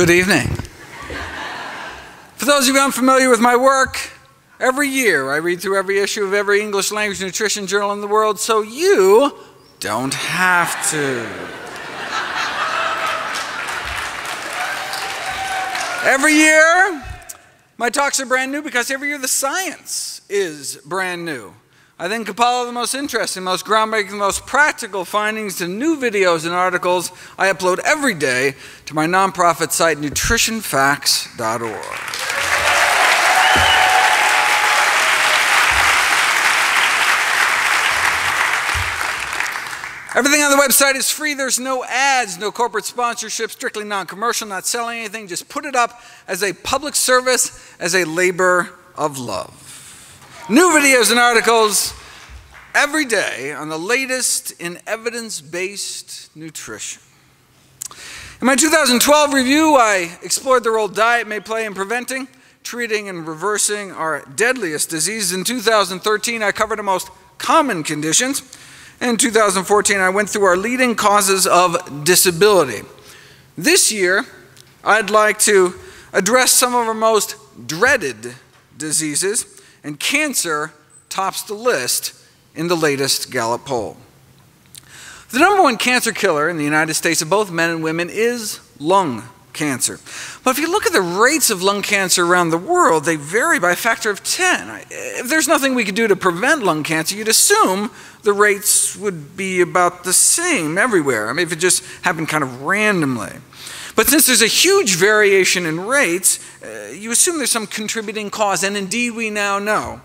Good evening. For those of you unfamiliar with my work, every year I read through every issue of every English language nutrition journal in the world so you don't have to. Every year, my talks are brand new because every year the science is brand new. I then compile the most interesting, most groundbreaking, most practical findings to new videos and articles I upload every day to my nonprofit site, nutritionfacts.org. Everything on the website is free. There's no ads, no corporate sponsorship, strictly non commercial, not selling anything. Just put it up as a public service, as a labor of love. New videos and articles every day on the latest in evidence based nutrition. In my 2012 review, I explored the role diet may play in preventing, treating, and reversing our deadliest diseases. In 2013, I covered the most common conditions. In 2014, I went through our leading causes of disability. This year, I'd like to address some of our most dreaded diseases and cancer tops the list in the latest Gallup poll. The number one cancer killer in the United States of both men and women is lung cancer. But if you look at the rates of lung cancer around the world, they vary by a factor of 10. If there's nothing we could do to prevent lung cancer, you'd assume the rates would be about the same everywhere. I mean, if it just happened kind of randomly. But since there's a huge variation in rates, uh, you assume there's some contributing cause. And indeed, we now know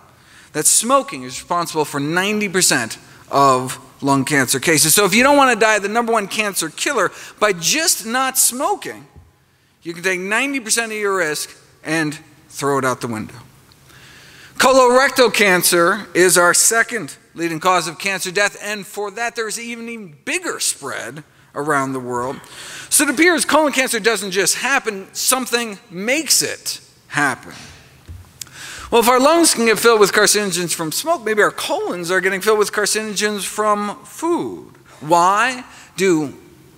that smoking is responsible for 90% of lung cancer cases. So if you don't want to die the number one cancer killer by just not smoking, you can take 90% of your risk and throw it out the window. Colorectal cancer is our second leading cause of cancer death, and for that, there's even even bigger spread around the world. So it appears colon cancer doesn't just happen, something makes it happen. Well, if our lungs can get filled with carcinogens from smoke, maybe our colons are getting filled with carcinogens from food. Why do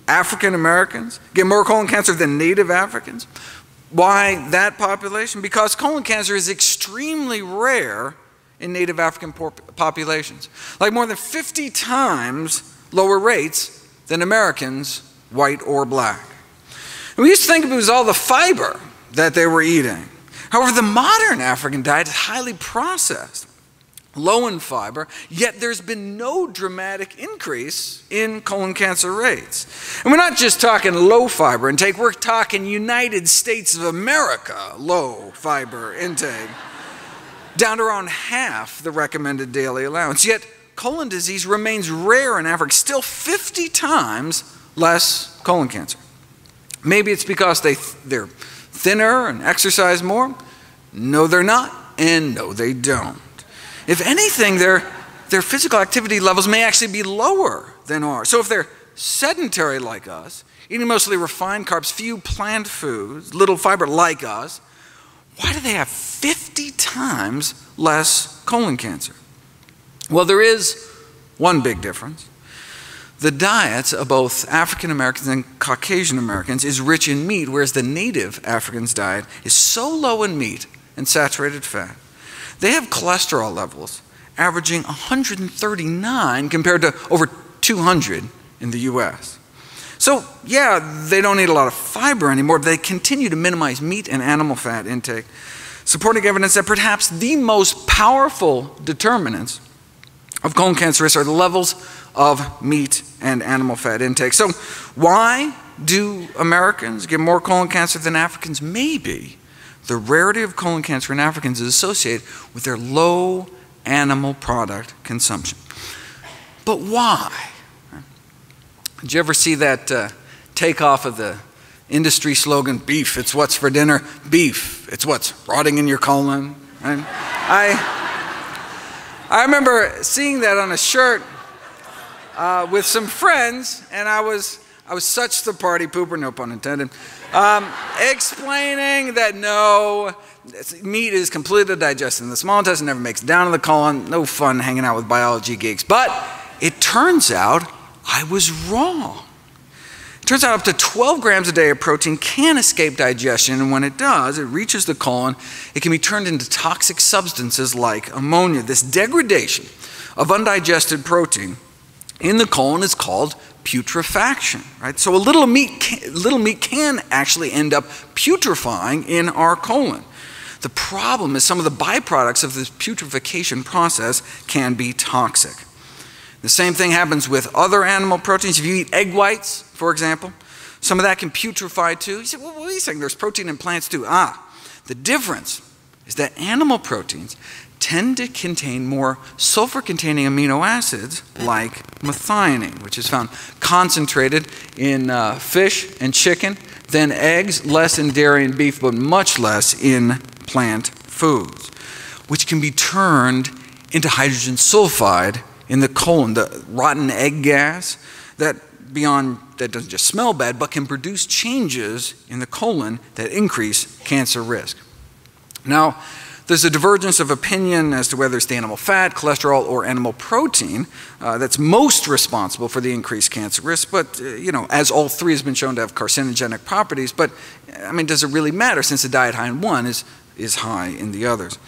African Americans get more colon cancer than native Africans? Why that population? Because colon cancer is extremely rare in native African populations, like more than 50 times lower rates than Americans, white or black. And we used to think it was all the fiber that they were eating. However, the modern African diet is highly processed, low in fiber, yet there's been no dramatic increase in colon cancer rates. And we're not just talking low fiber intake, we're talking United States of America low fiber intake, down to around half the recommended daily allowance. Yet colon disease remains rare in Africa, still 50 times less colon cancer. Maybe it's because they, they're thinner and exercise more. No, they're not, and no, they don't. If anything, their, their physical activity levels may actually be lower than ours. So if they're sedentary like us, eating mostly refined carbs, few plant foods, little fiber like us, why do they have 50 times less colon cancer? Well, there is one big difference. The diets of both African Americans and Caucasian Americans is rich in meat, whereas the native African's diet is so low in meat and saturated fat. They have cholesterol levels averaging 139 compared to over 200 in the US. So, yeah, they don't eat a lot of fiber anymore, but they continue to minimize meat and animal fat intake, supporting evidence that perhaps the most powerful determinants of colon cancer risk are the levels of meat and animal fat intake. So, why do Americans get more colon cancer than Africans? Maybe the rarity of colon cancer in Africans is associated with their low animal product consumption. But why? Did you ever see that uh, takeoff of the industry slogan, beef, it's what's for dinner? Beef, it's what's rotting in your colon. And I. I remember seeing that on a shirt uh, with some friends, and I was, I was such the party pooper, no pun intended, um, explaining that no, meat is completely digested in the small intestine, never makes it down to the colon, no fun hanging out with biology geeks. But it turns out I was wrong. Turns out up to 12 grams a day of protein can escape digestion, and when it does, it reaches the colon, it can be turned into toxic substances like ammonia. This degradation of undigested protein in the colon is called putrefaction, right? So a little meat, can, little meat can actually end up putrefying in our colon. The problem is some of the byproducts of this putrefaction process can be toxic. The same thing happens with other animal proteins. If you eat egg whites, for example, some of that can putrefy too. You say, well, what are you saying? There's protein in plants too. Ah, the difference is that animal proteins tend to contain more sulfur containing amino acids like methionine, which is found concentrated in uh, fish and chicken, than eggs, less in dairy and beef, but much less in plant foods, which can be turned into hydrogen sulfide in the colon, the rotten egg gas that beyond that doesn't just smell bad, but can produce changes in the colon that increase cancer risk. Now, there's a divergence of opinion as to whether it's the animal fat, cholesterol, or animal protein uh, that's most responsible for the increased cancer risk. But, uh, you know, as all three has been shown to have carcinogenic properties, but, I mean, does it really matter since the diet high in one is, is high in the others?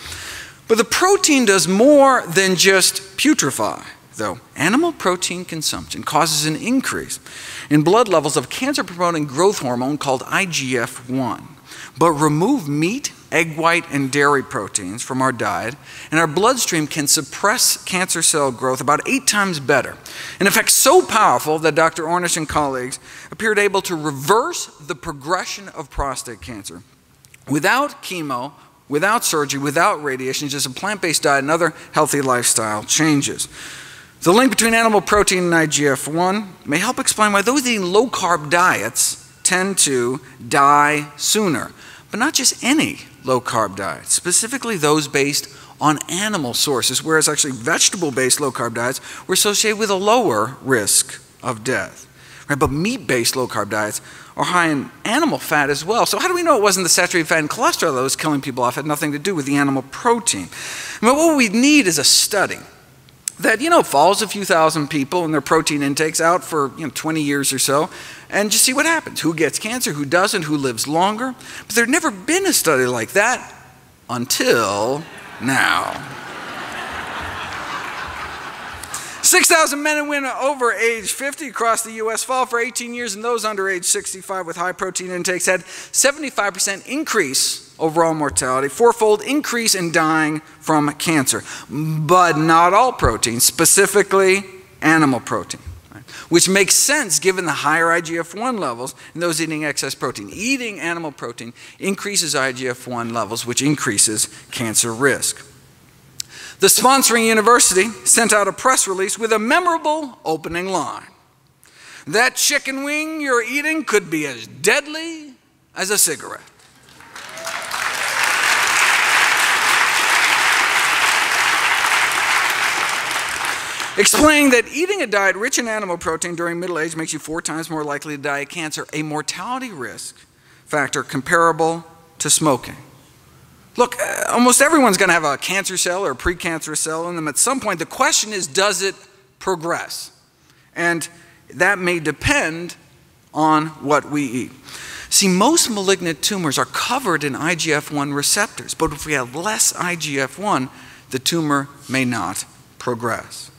But the protein does more than just putrefy, though. Animal protein consumption causes an increase in blood levels of cancer promoting growth hormone called IGF 1. But remove meat, egg white, and dairy proteins from our diet, and our bloodstream can suppress cancer cell growth about eight times better. An effect so powerful that Dr. Ornish and colleagues appeared able to reverse the progression of prostate cancer without chemo without surgery, without radiation, just a plant based diet and other healthy lifestyle changes. The link between animal protein and IGF 1 may help explain why those eating low carb diets tend to die sooner. But not just any low carb diet, specifically those based on animal sources, whereas actually vegetable based low carb diets were associated with a lower risk of death. Right? But meat based low carb diets are high in animal fat as well. So, how do we know it wasn't the saturated fat and cholesterol that was killing people off? It had nothing to do with the animal protein. Mean, what we need is a study that, you know, follows a few thousand people and their protein intakes out for, you know, 20 years or so and just see what happens. Who gets cancer, who doesn't, who lives longer. But there'd never been a study like that until now. 6,000 men and women over age 50 across the U.S. fall for 18 years, and those under age 65 with high protein intakes had 75% increase overall mortality, fourfold increase in dying from cancer. But not all protein, specifically animal protein, right? which makes sense given the higher IGF 1 levels in those eating excess protein. Eating animal protein increases IGF 1 levels, which increases cancer risk. The sponsoring university sent out a press release with a memorable opening line. That chicken wing you're eating could be as deadly as a cigarette. Explaining that eating a diet rich in animal protein during middle age makes you four times more likely to die of cancer, a mortality risk factor comparable to smoking. Look, uh, almost everyone's going to have a cancer cell or a precancerous cell in them at some point. The question is, does it progress? And that may depend on what we eat. See, most malignant tumors are covered in IGF 1 receptors, but if we have less IGF 1, the tumor may not progress.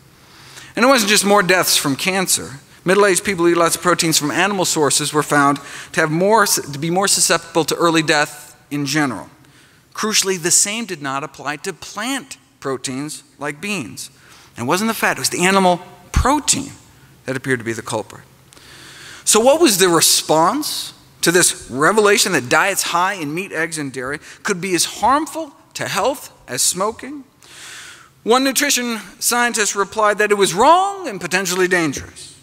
And it wasn't just more deaths from cancer. Middle aged people who eat lots of proteins from animal sources were found to, have more, to be more susceptible to early death in general. Crucially, the same did not apply to plant proteins like beans. And it wasn't the fat, it was the animal protein that appeared to be the culprit. So, what was the response to this revelation that diets high in meat, eggs, and dairy could be as harmful to health as smoking? One nutrition scientist replied that it was wrong and potentially dangerous.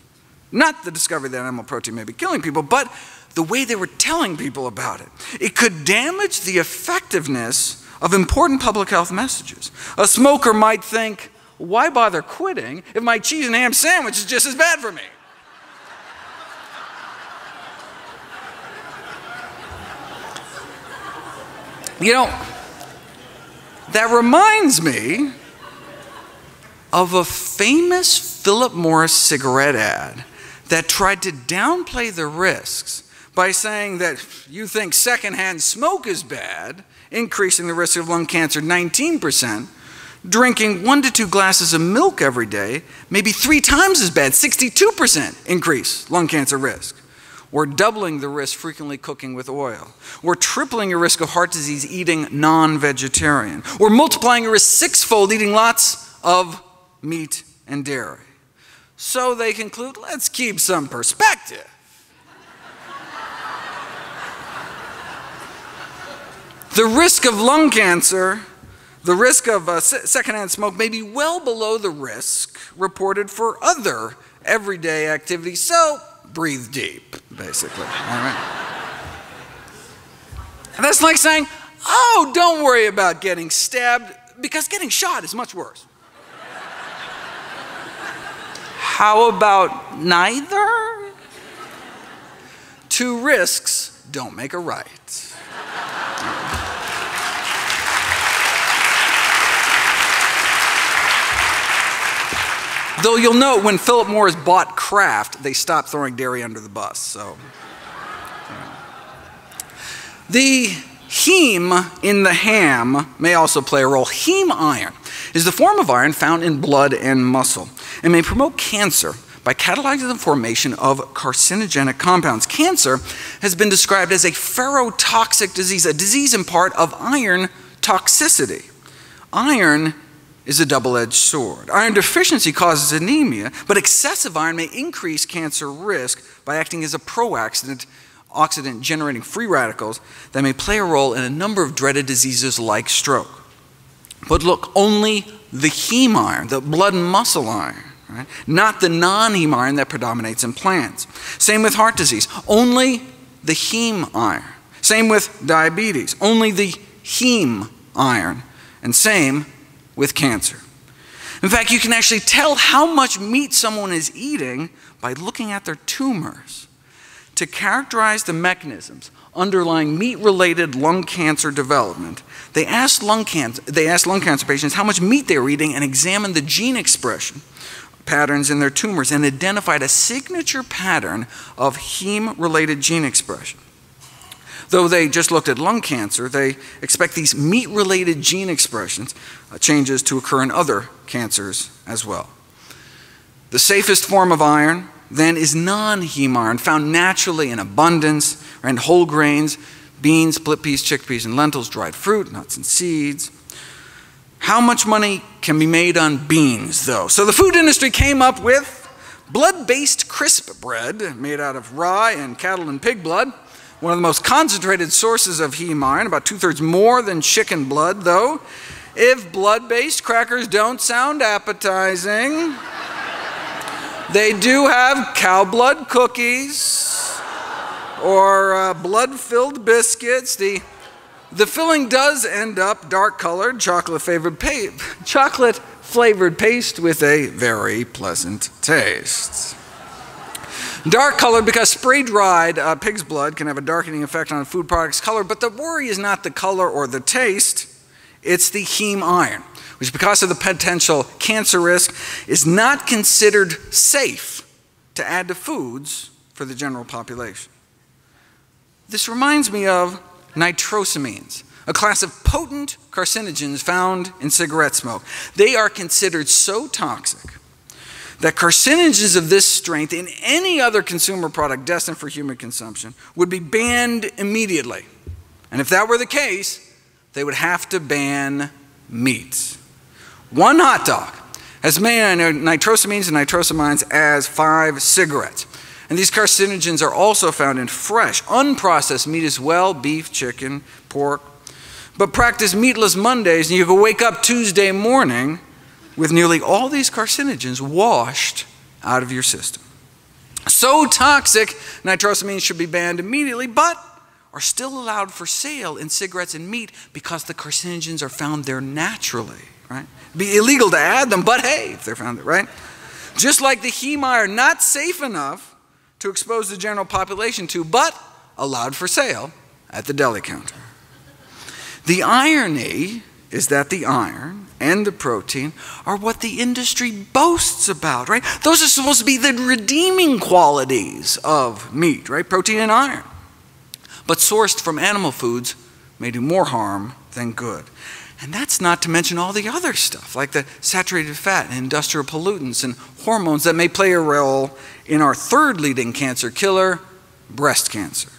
Not the discovery that animal protein may be killing people, but the way they were telling people about it. It could damage the effectiveness of important public health messages. A smoker might think, why bother quitting if my cheese and ham sandwich is just as bad for me? You know, that reminds me of a famous Philip Morris cigarette ad that tried to downplay the risks by saying that you think secondhand smoke is bad, increasing the risk of lung cancer 19%, drinking one to two glasses of milk every day may be three times as bad, 62% increase lung cancer risk. Or doubling the risk frequently cooking with oil. Or tripling your risk of heart disease eating non vegetarian. Or multiplying your risk sixfold eating lots of meat and dairy. So they conclude let's keep some perspective. The risk of lung cancer the risk of uh, secondhand smoke may be well below the risk reported for other everyday activities. So breathe deep, basically. All right? That's like saying, oh, don't worry about getting stabbed because getting shot is much worse. How about neither? Two risks don't make a right. Though you'll note when Philip Morris bought Kraft, they stopped throwing dairy under the bus. So, the heme in the ham may also play a role. Heme iron is the form of iron found in blood and muscle and may promote cancer by catalyzing the formation of carcinogenic compounds. Cancer has been described as a ferrotoxic disease, a disease in part of iron toxicity. Iron is a double edged sword. Iron deficiency causes anemia, but excessive iron may increase cancer risk by acting as a pro-oxidant oxidant generating free radicals that may play a role in a number of dreaded diseases like stroke. But look, only the heme iron, the blood and muscle iron, right? not the non heme iron that predominates in plants. Same with heart disease, only the heme iron. Same with diabetes, only the heme iron. And same with cancer. In fact, you can actually tell how much meat someone is eating by looking at their tumors. To characterize the mechanisms underlying meat-related lung cancer development, they asked lung cancer, they asked lung cancer patients how much meat they were eating and examined the gene expression patterns in their tumors and identified a signature pattern of heme-related gene expression. Though they just looked at lung cancer, they expect these meat related gene expressions uh, changes to occur in other cancers as well. The safest form of iron then is non heme iron, found naturally in abundance and whole grains, beans, split peas, chickpeas, and lentils, dried fruit, nuts, and seeds. How much money can be made on beans, though? So the food industry came up with blood based crisp bread made out of rye and cattle and pig blood one of the most concentrated sources of heme iron, about two thirds more than chicken blood, though. If blood based crackers don't sound appetizing, they do have cow blood cookies or uh, blood filled biscuits. The, the filling does end up dark colored, chocolate flavored, chocolate flavored paste with a very pleasant taste. Dark colored because spray dried uh, pig's blood can have a darkening effect on food product's color, but the worry is not the color or the taste, it's the heme iron, which, because of the potential cancer risk, is not considered safe to add to foods for the general population. This reminds me of nitrosamines, a class of potent carcinogens found in cigarette smoke. They are considered so toxic that carcinogens of this strength in any other consumer product destined for human consumption would be banned immediately. And if that were the case, they would have to ban meat. One hot dog has many nitrosamines and nitrosamines as five cigarettes. And these carcinogens are also found in fresh, unprocessed meat as well beef, chicken, pork. But practice meatless Mondays, and you can wake up Tuesday morning with nearly all these carcinogens washed out of your system. So toxic, nitrosamines should be banned immediately, but are still allowed for sale in cigarettes and meat because the carcinogens are found there naturally, right? It'd be illegal to add them, but hey, if they're found there, right? Just like the heme iron, not safe enough to expose the general population to, but allowed for sale at the deli counter. The irony is that the iron and the protein are what the industry boasts about, right? Those are supposed to be the redeeming qualities of meat, right? Protein and iron. But sourced from animal foods may do more harm than good. And that's not to mention all the other stuff, like the saturated fat and industrial pollutants and hormones that may play a role in our third leading cancer killer, breast cancer.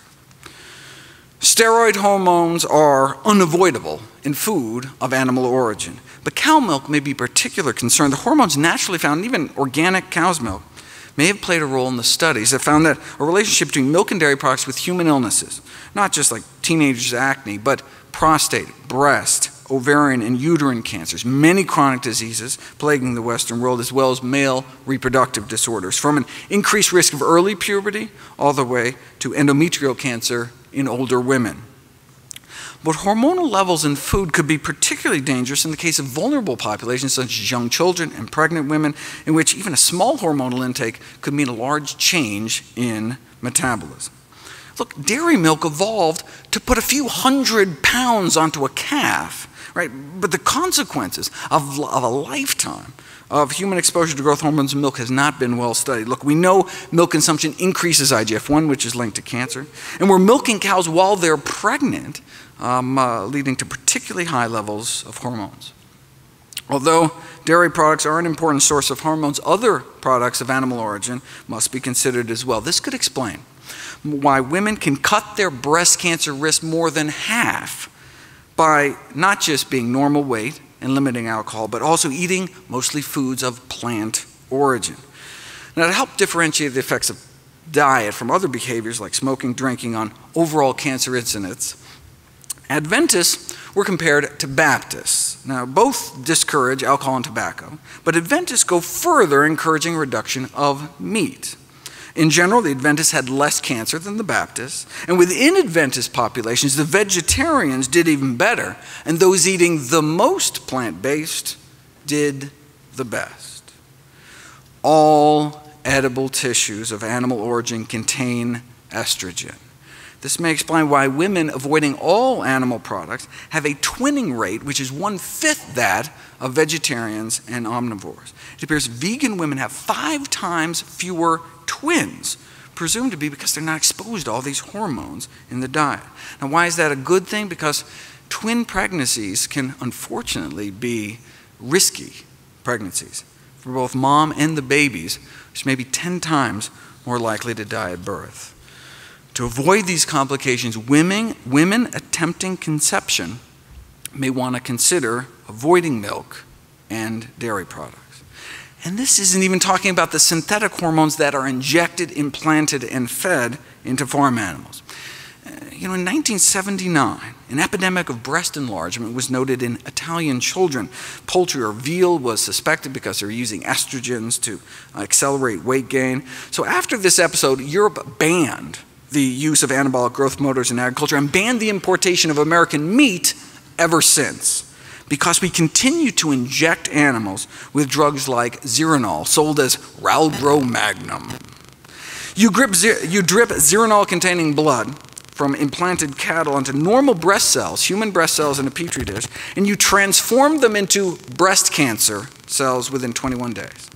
Steroid hormones are unavoidable in food of animal origin, but cow milk may be a particular concern. The hormones naturally found in even organic cow's milk may have played a role in the studies that found that a relationship between milk and dairy products with human illnesses, not just like teenagers' acne, but prostate, breast, ovarian, and uterine cancers, many chronic diseases plaguing the Western world, as well as male reproductive disorders, from an increased risk of early puberty all the way to endometrial cancer in older women. But hormonal levels in food could be particularly dangerous in the case of vulnerable populations such as young children and pregnant women, in which even a small hormonal intake could mean a large change in metabolism. Look, dairy milk evolved to put a few hundred pounds onto a calf, right? But the consequences of, of a lifetime of human exposure to growth hormones in milk has not been well studied. Look, we know milk consumption increases IGF 1, which is linked to cancer, and we're milking cows while they're pregnant, um, uh, leading to particularly high levels of hormones. Although dairy products are an important source of hormones, other products of animal origin must be considered as well. This could explain why women can cut their breast cancer risk more than half by not just being normal weight and limiting alcohol, but also eating mostly foods of plant origin. Now, to help differentiate the effects of diet from other behaviors like smoking, drinking on overall cancer incidence, Adventists were compared to Baptists. Now, both discourage alcohol and tobacco, but Adventists go further, encouraging reduction of meat. In general, the Adventists had less cancer than the Baptists, and within Adventist populations, the vegetarians did even better, and those eating the most plant based did the best. All edible tissues of animal origin contain estrogen. This may explain why women avoiding all animal products have a twinning rate which is one fifth that of vegetarians and omnivores. It appears vegan women have five times fewer twins, presumed to be because they're not exposed to all these hormones in the diet. Now, why is that a good thing? Because twin pregnancies can unfortunately be risky pregnancies for both mom and the babies, which may be 10 times more likely to die at birth. To avoid these complications, women, women attempting conception may want to consider avoiding milk and dairy products. And this isn't even talking about the synthetic hormones that are injected, implanted, and fed into farm animals. Uh, you know, in 1979, an epidemic of breast enlargement was noted in Italian children. Poultry or veal was suspected because they were using estrogens to accelerate weight gain. So after this episode, Europe banned the use of anabolic growth promoters in agriculture and banned the importation of American meat ever since because we continue to inject animals with drugs like Zeranol, sold as Ralgro Magnum. You, grip, you drip Zeranol containing blood from implanted cattle onto normal breast cells, human breast cells in a petri dish, and you transform them into breast cancer cells within 21 days.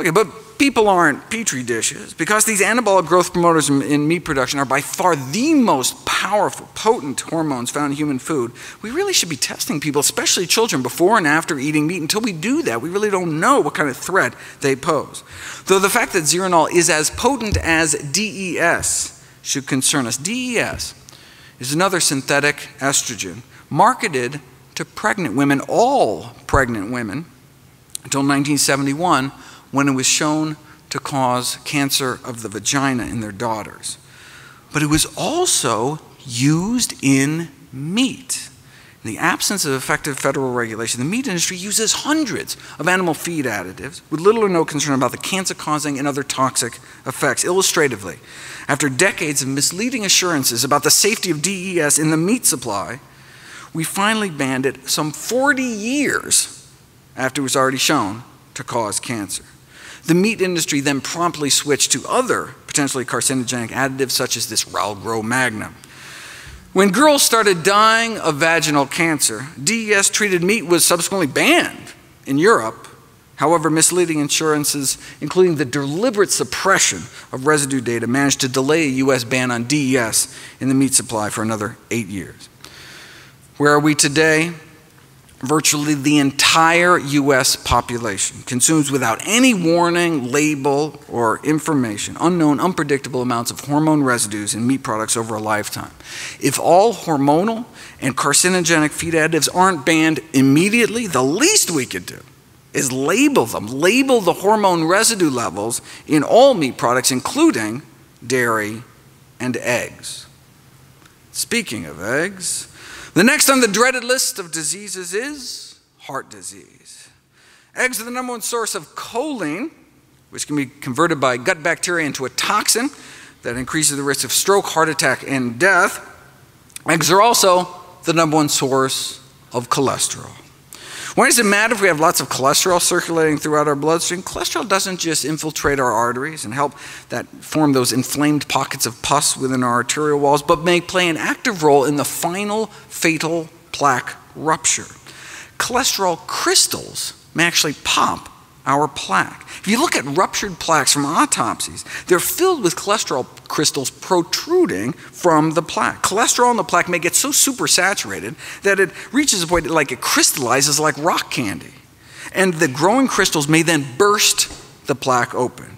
Okay, but people aren't petri dishes because these anabolic growth promoters in meat production are by far the most powerful, potent hormones found in human food. We really should be testing people, especially children, before and after eating meat. Until we do that, we really don't know what kind of threat they pose. Though the fact that Zeranol is as potent as DES should concern us. DES is another synthetic estrogen marketed to pregnant women, all pregnant women, until 1971 when it was shown to cause cancer of the vagina in their daughters. But it was also used in meat. In the absence of effective federal regulation, the meat industry uses hundreds of animal feed additives with little or no concern about the cancer causing and other toxic effects. Illustratively, after decades of misleading assurances about the safety of DES in the meat supply, we finally banned it some 40 years after it was already shown to cause cancer. The meat industry then promptly switched to other potentially carcinogenic additives such as this Ralgro Magnum. When girls started dying of vaginal cancer, DES treated meat was subsequently banned in Europe. However, misleading insurances, including the deliberate suppression of residue data, managed to delay a U.S. ban on DES in the meat supply for another eight years. Where are we today? Virtually the entire U.S. population consumes without any warning, label, or information unknown, unpredictable amounts of hormone residues in meat products over a lifetime. If all hormonal and carcinogenic feed additives aren't banned immediately, the least we could do is label them, label the hormone residue levels in all meat products, including dairy and eggs. Speaking of eggs, the next on the dreaded list of diseases is heart disease. Eggs are the number one source of choline, which can be converted by gut bacteria into a toxin that increases the risk of stroke, heart attack, and death. Eggs are also the number one source of cholesterol. Why does it matter if we have lots of cholesterol circulating throughout our bloodstream? Cholesterol doesn't just infiltrate our arteries and help that form those inflamed pockets of pus within our arterial walls, but may play an active role in the final fatal plaque rupture. Cholesterol crystals may actually pop our plaque. If you look at ruptured plaques from autopsies, they're filled with cholesterol crystals protruding from the plaque. Cholesterol in the plaque may get so supersaturated that it reaches a point that like it crystallizes like rock candy. And the growing crystals may then burst the plaque open.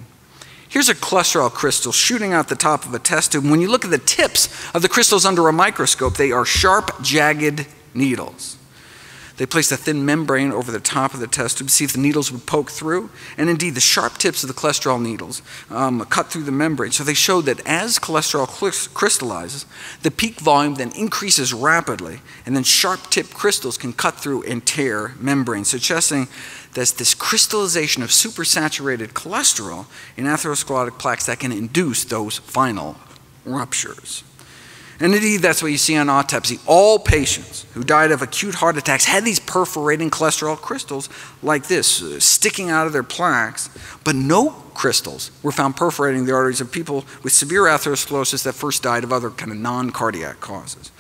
Here's a cholesterol crystal shooting out the top of a test tube. When you look at the tips of the crystals under a microscope, they are sharp, jagged needles. They placed a thin membrane over the top of the test tube to see if the needles would poke through. And indeed, the sharp tips of the cholesterol needles um, cut through the membrane. So they showed that as cholesterol crystallizes, the peak volume then increases rapidly, and then sharp tip crystals can cut through and tear membranes, suggesting that this crystallization of supersaturated cholesterol in atherosclerotic plaques that can induce those final ruptures. And indeed, that's what you see on autopsy. All patients who died of acute heart attacks had these perforating cholesterol crystals like this, uh, sticking out of their plaques, but no crystals were found perforating the arteries of people with severe atherosclerosis that first died of other kind of non cardiac causes.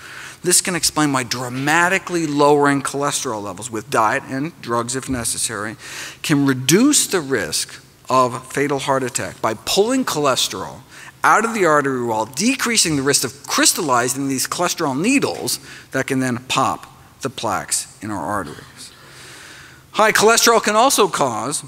This can explain why dramatically lowering cholesterol levels with diet and drugs if necessary can reduce the risk of fatal heart attack by pulling cholesterol out of the artery wall, decreasing the risk of crystallizing these cholesterol needles that can then pop the plaques in our arteries. High cholesterol can also cause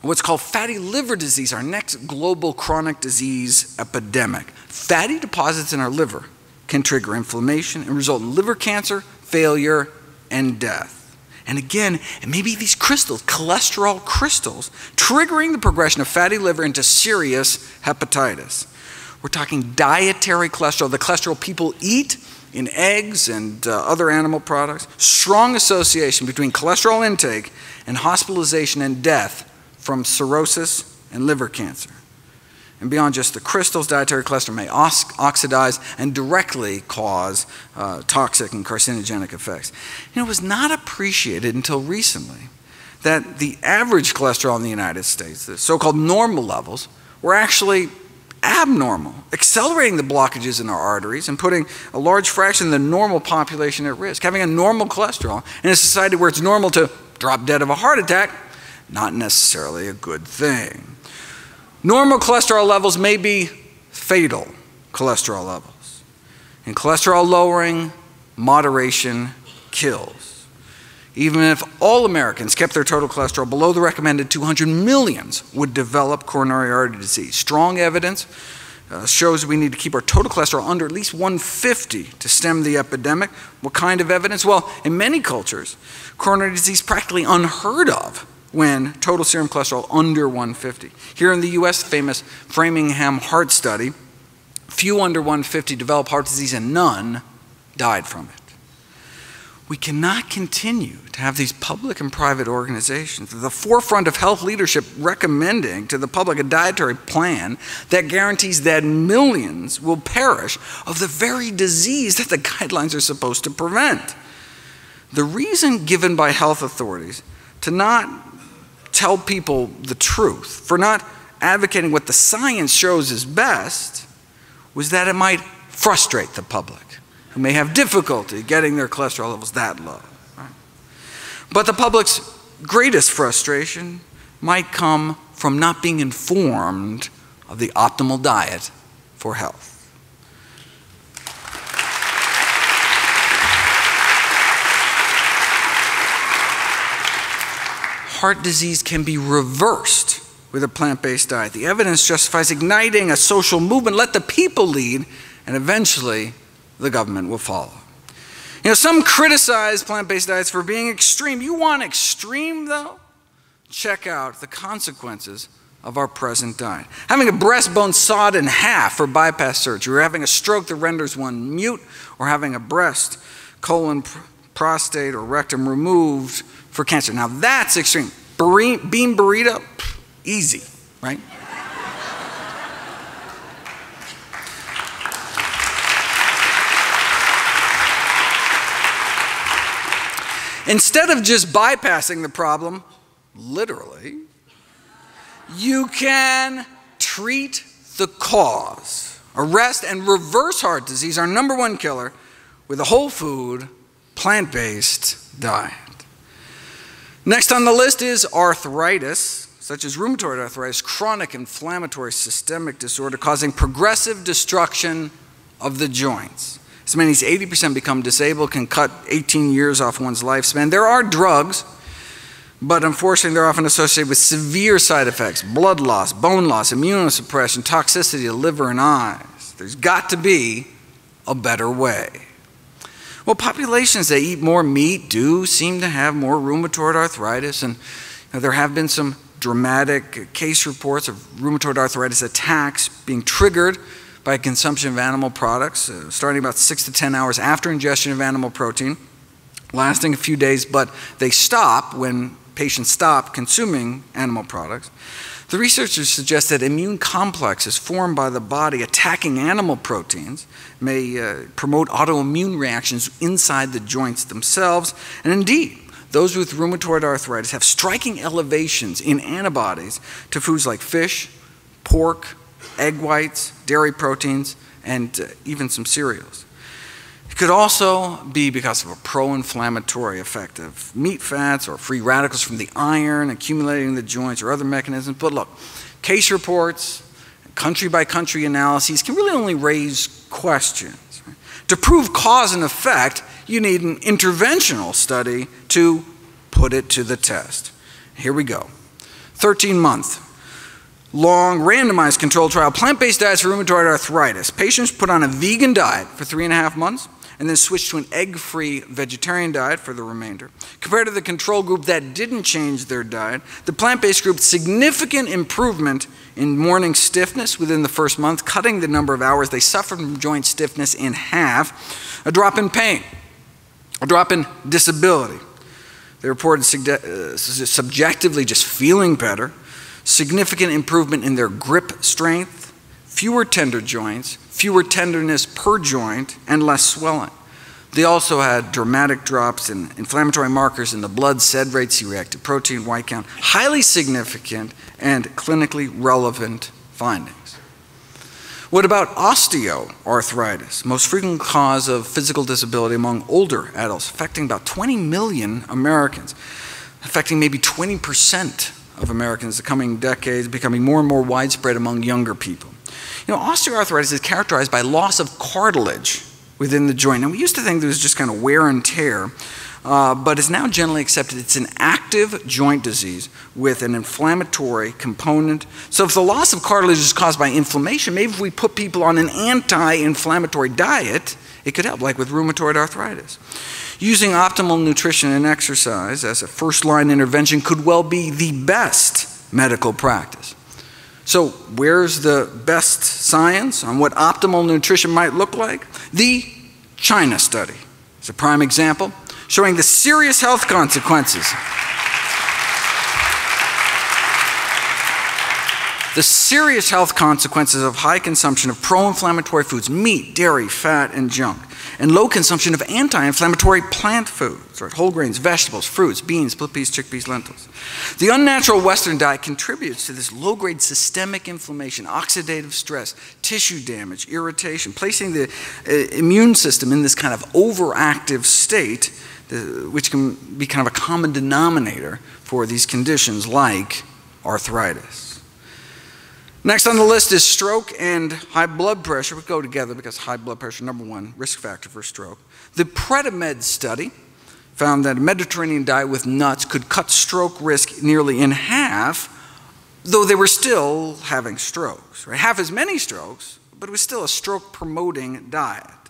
what's called fatty liver disease, our next global chronic disease epidemic. Fatty deposits in our liver can trigger inflammation and result in liver cancer, failure, and death. And again, it may be these crystals, cholesterol crystals, triggering the progression of fatty liver into serious hepatitis. We're talking dietary cholesterol, the cholesterol people eat in eggs and uh, other animal products. Strong association between cholesterol intake and hospitalization and death from cirrhosis and liver cancer. And beyond just the crystals, dietary cholesterol may oxidize and directly cause uh, toxic and carcinogenic effects. Know, it was not appreciated until recently that the average cholesterol in the United States, the so called normal levels, were actually abnormal, accelerating the blockages in our arteries and putting a large fraction of the normal population at risk. Having a normal cholesterol in a society where it's normal to drop dead of a heart attack, not necessarily a good thing. Normal cholesterol levels may be fatal cholesterol levels. And cholesterol lowering, moderation kills. Even if all Americans kept their total cholesterol below the recommended 200, millions would develop coronary artery disease. Strong evidence uh, shows we need to keep our total cholesterol under at least 150 to stem the epidemic. What kind of evidence? Well, in many cultures, coronary disease is practically unheard of when total serum cholesterol under 150. Here in the US, famous Framingham heart study, few under 150 developed heart disease and none died from it. We cannot continue to have these public and private organizations at the forefront of health leadership recommending to the public a dietary plan that guarantees that millions will perish of the very disease that the guidelines are supposed to prevent. The reason given by health authorities to not tell people the truth, for not advocating what the science shows is best, was that it might frustrate the public. who may have difficulty getting their cholesterol levels that low. But the public's greatest frustration might come from not being informed of the optimal diet for health. Heart disease can be reversed with a plant based diet. The evidence justifies igniting a social movement. Let the people lead, and eventually the government will follow. You know, some criticize plant based diets for being extreme. You want extreme, though? Check out the consequences of our present diet. Having a breastbone sawed in half for bypass surgery, or having a stroke that renders one mute, or having a breast, colon, prostate, or rectum removed for cancer. Now that's extreme. Bean burrito, easy, right? Instead of just bypassing the problem, literally, you can treat the cause. Arrest and reverse heart disease, our number one killer, with a whole food, plant based diet. Next on the list is arthritis, such as rheumatoid arthritis, chronic inflammatory systemic disorder causing progressive destruction of the joints. As many as 80% become disabled, can cut 18 years off one's lifespan. There are drugs, but unfortunately, they're often associated with severe side effects blood loss, bone loss, immunosuppression, toxicity to liver and eyes. There's got to be a better way. Well, populations that eat more meat do seem to have more rheumatoid arthritis, and you know, there have been some dramatic case reports of rheumatoid arthritis attacks being triggered by consumption of animal products, uh, starting about six to 10 hours after ingestion of animal protein, lasting a few days, but they stop when patients stop consuming animal products. The researchers suggest that immune complexes formed by the body attacking animal proteins may uh, promote autoimmune reactions inside the joints themselves, and indeed, those with rheumatoid arthritis have striking elevations in antibodies to foods like fish, pork, egg whites, dairy proteins, and uh, even some cereals. It could also be because of a pro inflammatory effect of meat fats or free radicals from the iron accumulating in the joints or other mechanisms. But look, case reports, country by country analyses can really only raise questions. To prove cause and effect, you need an interventional study to put it to the test. Here we go 13 month long randomized controlled trial, plant based diets for rheumatoid arthritis. Patients put on a vegan diet for three and a half months and then switched to an egg free vegetarian diet for the remainder. Compared to the control group that didn't change their diet, the plant based group significant improvement in morning stiffness within the first month, cutting the number of hours they suffered from joint stiffness in half, a drop in pain, a drop in disability. They reported uh, subjectively just feeling better, significant improvement in their grip strength, fewer tender joints, fewer tenderness per joint, and less swelling. They also had dramatic drops in inflammatory markers in the blood, SED rate, C reactive protein, white count, highly significant and clinically relevant findings. What about osteoarthritis, most frequent cause of physical disability among older adults, affecting about 20 million Americans, affecting maybe 20% of Americans in the coming decades, becoming more and more widespread among younger people. You know, osteoarthritis is characterized by loss of cartilage within the joint. And we used to think it was just kind of wear and tear, uh, but it's now generally accepted it's an active joint disease with an inflammatory component. So if the loss of cartilage is caused by inflammation, maybe if we put people on an anti-inflammatory diet, it could help, like with rheumatoid arthritis. Using optimal nutrition and exercise as a first line intervention could well be the best medical practice. So, where's the best science on what optimal nutrition might look like? The China study is a prime example, showing the serious health consequences. The serious health consequences of high consumption of pro inflammatory foods, meat, dairy, fat, and junk. And low consumption of anti-inflammatory plant foods, right? whole grains, vegetables, fruits, beans, split peas, chickpeas, lentils. The unnatural Western diet contributes to this low-grade systemic inflammation, oxidative stress, tissue damage, irritation, placing the uh, immune system in this kind of overactive state, which can be kind of a common denominator for these conditions like arthritis. Next on the list is stroke and high blood pressure. We go together because high blood pressure, number one risk factor for stroke. The Predimed study found that a Mediterranean diet with nuts could cut stroke risk nearly in half, though they were still having strokes. Right? Half as many strokes, but it was still a stroke promoting diet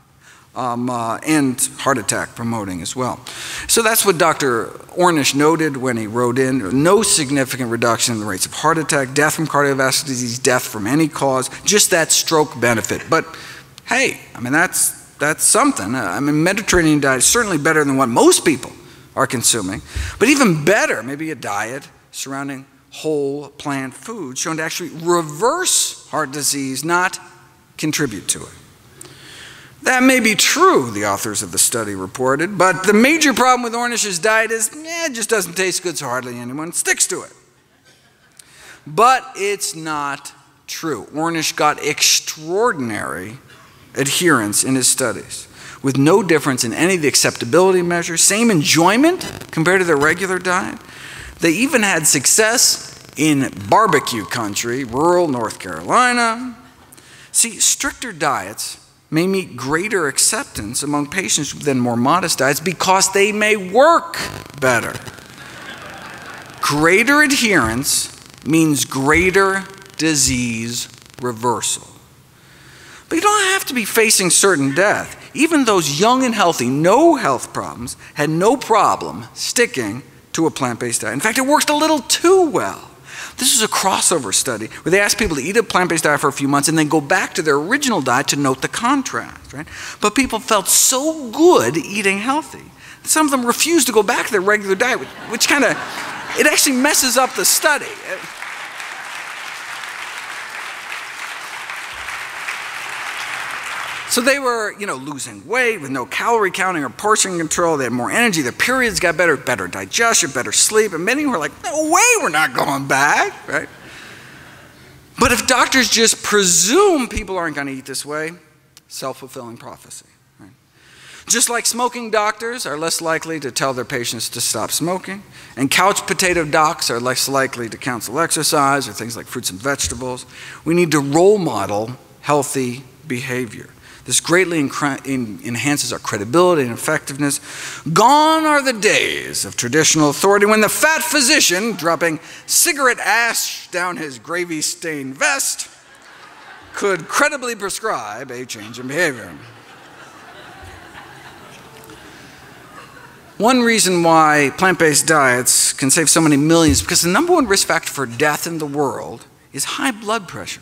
um, uh, and heart attack promoting as well. So that's what Dr. Ornish noted when he wrote in no significant reduction in the rates of heart attack, death from cardiovascular disease, death from any cause, just that stroke benefit. But hey, I mean, that's, that's something. I mean, Mediterranean diet is certainly better than what most people are consuming, but even better, maybe a diet surrounding whole plant food shown to actually reverse heart disease, not contribute to it. That may be true, the authors of the study reported, but the major problem with Ornish's diet is eh, it just doesn't taste good, so hardly anyone sticks to it. But it's not true. Ornish got extraordinary adherence in his studies with no difference in any of the acceptability measures, same enjoyment compared to their regular diet. They even had success in barbecue country, rural North Carolina. See, stricter diets may meet greater acceptance among patients than more modest diets because they may work better. Greater adherence means greater disease reversal. But you don't have to be facing certain death. Even those young and healthy, no health problems, had no problem sticking to a plant based diet. In fact, it worked a little too well. This is a crossover study where they ask people to eat a plant-based diet for a few months and then go back to their original diet to note the contrast, right? But people felt so good eating healthy. Some of them refused to go back to their regular diet, which, which kind of, it actually messes up the study. So they were, you know, losing weight with no calorie counting or portion control. They had more energy. Their periods got better, better digestion, better sleep. And many were like, no way, we're not going back, right? But if doctors just presume people aren't going to eat this way, self fulfilling prophecy. Just like smoking doctors are less likely to tell their patients to stop smoking, and couch potato docs are less likely to counsel exercise or things like fruits and vegetables, we need to role model healthy behavior. This greatly enhances our credibility and effectiveness. Gone are the days of traditional authority when the fat physician, dropping cigarette ash down his gravy stained vest, could credibly prescribe a change in behavior. One reason why plant based diets can save so many millions is because the number one risk factor for death in the world is high blood pressure,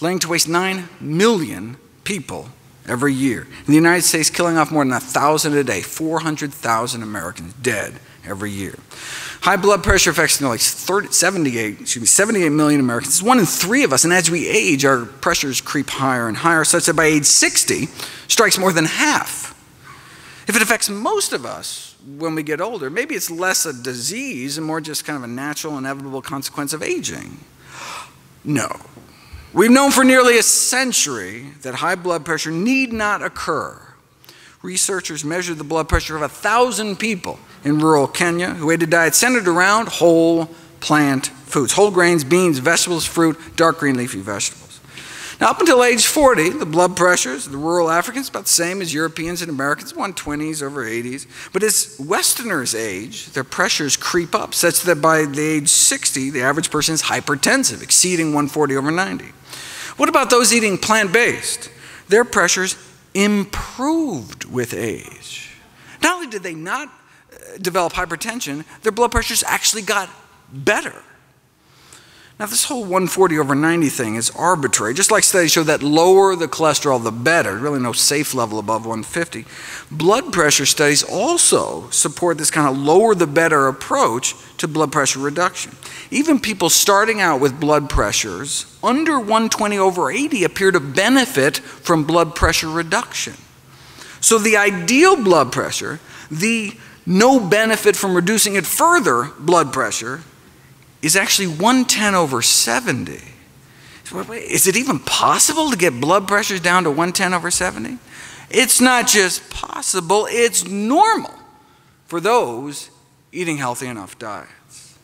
laying to waste 9 million people every year. In the United States, killing off more than 1,000 a day, 400,000 Americans dead every year. High blood pressure affects like 30, 78, excuse me, 78 million Americans. It's one in three of us, and as we age, our pressures creep higher and higher, such that by age 60, strikes more than half. If it affects most of us when we get older, maybe it's less a disease and more just kind of a natural, inevitable consequence of aging. No. We've known for nearly a century that high blood pressure need not occur. Researchers measured the blood pressure of a thousand people in rural Kenya who ate a diet centered around whole plant foods, whole grains, beans, vegetables, fruit, dark green leafy vegetables. Now, up until age 40, the blood pressures of the rural Africans about the same as Europeans and Americans, 120s over 80s. But as Westerners age, their pressures creep up, such that by the age 60, the average person is hypertensive, exceeding 140 over 90. What about those eating plant based? Their pressures improved with age. Not only did they not uh, develop hypertension, their blood pressures actually got better. Now, this whole 140 over 90 thing is arbitrary. Just like studies show that lower the cholesterol, the better. Really, no safe level above 150. Blood pressure studies also support this kind of lower the better approach to blood pressure reduction. Even people starting out with blood pressures under 120 over 80 appear to benefit from blood pressure reduction. So the ideal blood pressure, the no benefit from reducing it further blood pressure, is actually 110 over 70. Is it even possible to get blood pressures down to 110 over 70? It's not just possible, it's normal for those eating healthy enough diets.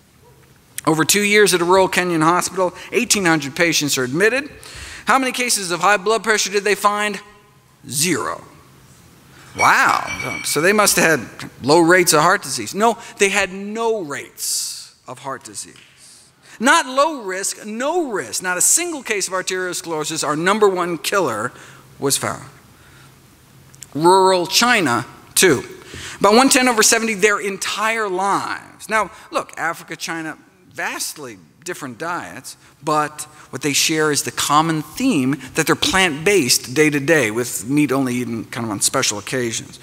Over two years at a rural Kenyan hospital, 1,800 patients are admitted. How many cases of high blood pressure did they find? Zero. Wow. So they must have had low rates of heart disease. No, they had no rates of heart disease. Not low risk, no risk. Not a single case of arteriosclerosis, our number one killer, was found. Rural China, too. About 110 over 70 their entire lives. Now, look, Africa, China, vastly different diets, but what they share is the common theme that they're plant based day to day, with meat only eaten kind of on special occasions.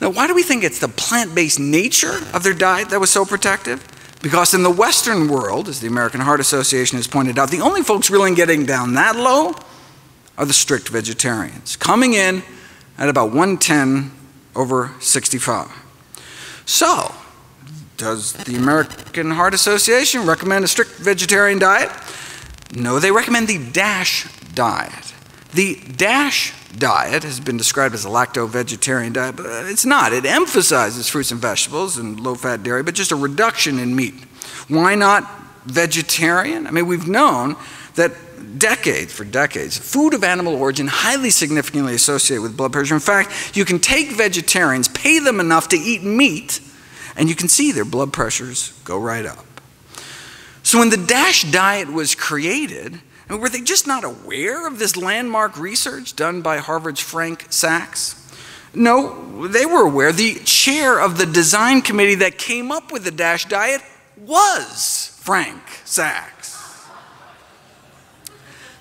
Now, why do we think it's the plant based nature of their diet that was so protective? Because in the Western world, as the American Heart Association has pointed out, the only folks really getting down that low are the strict vegetarians, coming in at about 110 over 65. So, does the American Heart Association recommend a strict vegetarian diet? No, they recommend the DASH diet. The DASH diet has been described as a lacto-vegetarian diet, but it's not. It emphasizes fruits and vegetables and low-fat dairy, but just a reduction in meat. Why not vegetarian? I mean, we've known that decades, for decades, food of animal origin highly significantly associated with blood pressure. In fact, you can take vegetarians, pay them enough to eat meat, and you can see their blood pressures go right up. So when the DASH diet was created, were they just not aware of this landmark research done by Harvard's Frank Sacks? No, they were aware. The chair of the design committee that came up with the DASH diet was Frank Sacks.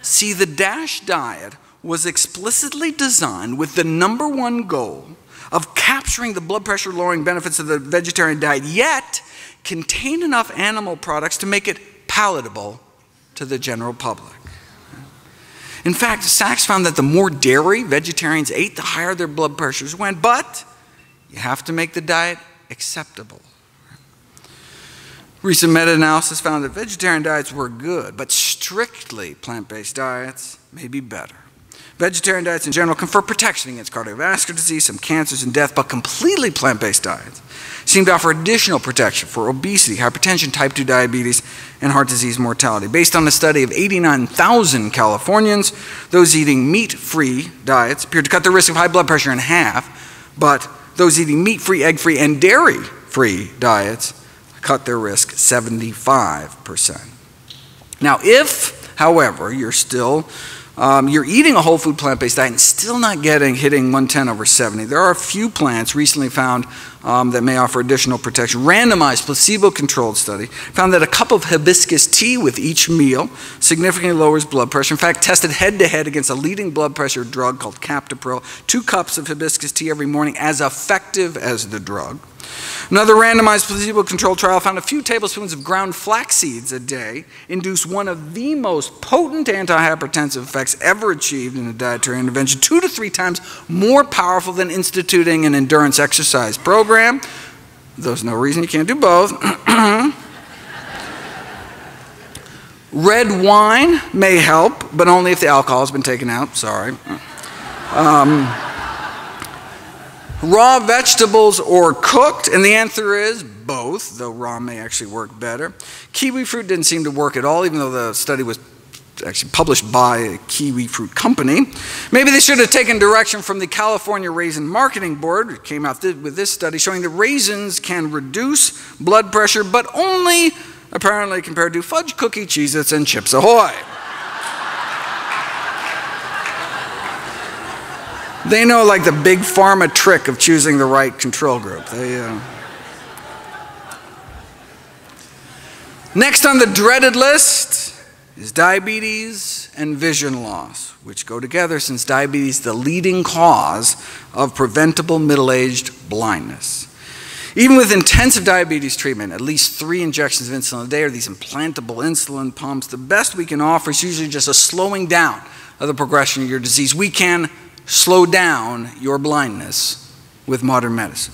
See, the DASH diet was explicitly designed with the number one goal of capturing the blood pressure lowering benefits of the vegetarian diet, yet contain enough animal products to make it palatable to the general public. In fact, Sacks found that the more dairy vegetarians ate, the higher their blood pressures went, but you have to make the diet acceptable. Recent meta analysis found that vegetarian diets were good, but strictly plant based diets may be better. Vegetarian diets in general confer protection against cardiovascular disease, some cancers, and death, but completely plant based diets seem to offer additional protection for obesity, hypertension, type 2 diabetes, and heart disease mortality. Based on a study of 89,000 Californians, those eating meat free diets appeared to cut the risk of high blood pressure in half, but those eating meat free, egg free, and dairy free diets cut their risk 75%. Now, if, however, you're still um, you're eating a whole food plant-based diet and still not getting hitting 110 over 70. There are a few plants recently found um, that may offer additional protection. Randomized placebo-controlled study found that a cup of hibiscus tea with each meal significantly lowers blood pressure. In fact, tested head-to-head -head against a leading blood pressure drug called Captopril, two cups of hibiscus tea every morning as effective as the drug. Another randomized placebo controlled trial found a few tablespoons of ground flax seeds a day induce one of the most potent antihypertensive effects ever achieved in a dietary intervention, two to three times more powerful than instituting an endurance exercise program. There's no reason you can't do both. Red wine may help, but only if the alcohol has been taken out. Sorry. Um, raw vegetables or cooked? And the answer is both, though raw may actually work better. Kiwi fruit didn't seem to work at all, even though the study was actually published by a kiwi fruit company. Maybe they should have taken direction from the California Raisin Marketing Board, which came out th with this study showing that raisins can reduce blood pressure, but only apparently compared to fudge cookie Cheez-Its and Chips Ahoy. They know like the big pharma trick of choosing the right control group. They, uh... Next on the dreaded list is diabetes and vision loss, which go together since diabetes is the leading cause of preventable middle-aged blindness. Even with intensive diabetes treatment, at least three injections of insulin a day or these implantable insulin pumps, the best we can offer is usually just a slowing down of the progression of your disease. We can slow down your blindness with modern medicine.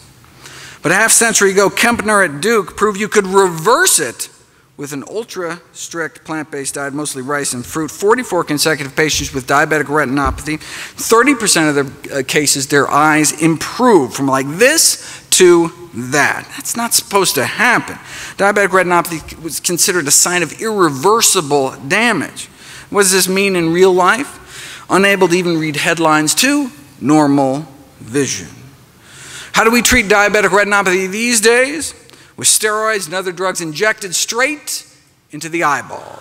But a half century ago, Kempner at Duke proved you could reverse it with an ultra strict plant based diet, mostly rice and fruit. 44 consecutive patients with diabetic retinopathy, 30% of their uh, cases, their eyes improved from like this to that. That's not supposed to happen. Diabetic retinopathy was considered a sign of irreversible damage. What does this mean in real life? Unable to even read headlines to normal vision. How do we treat diabetic retinopathy these days? With steroids and other drugs injected straight into the eyeball.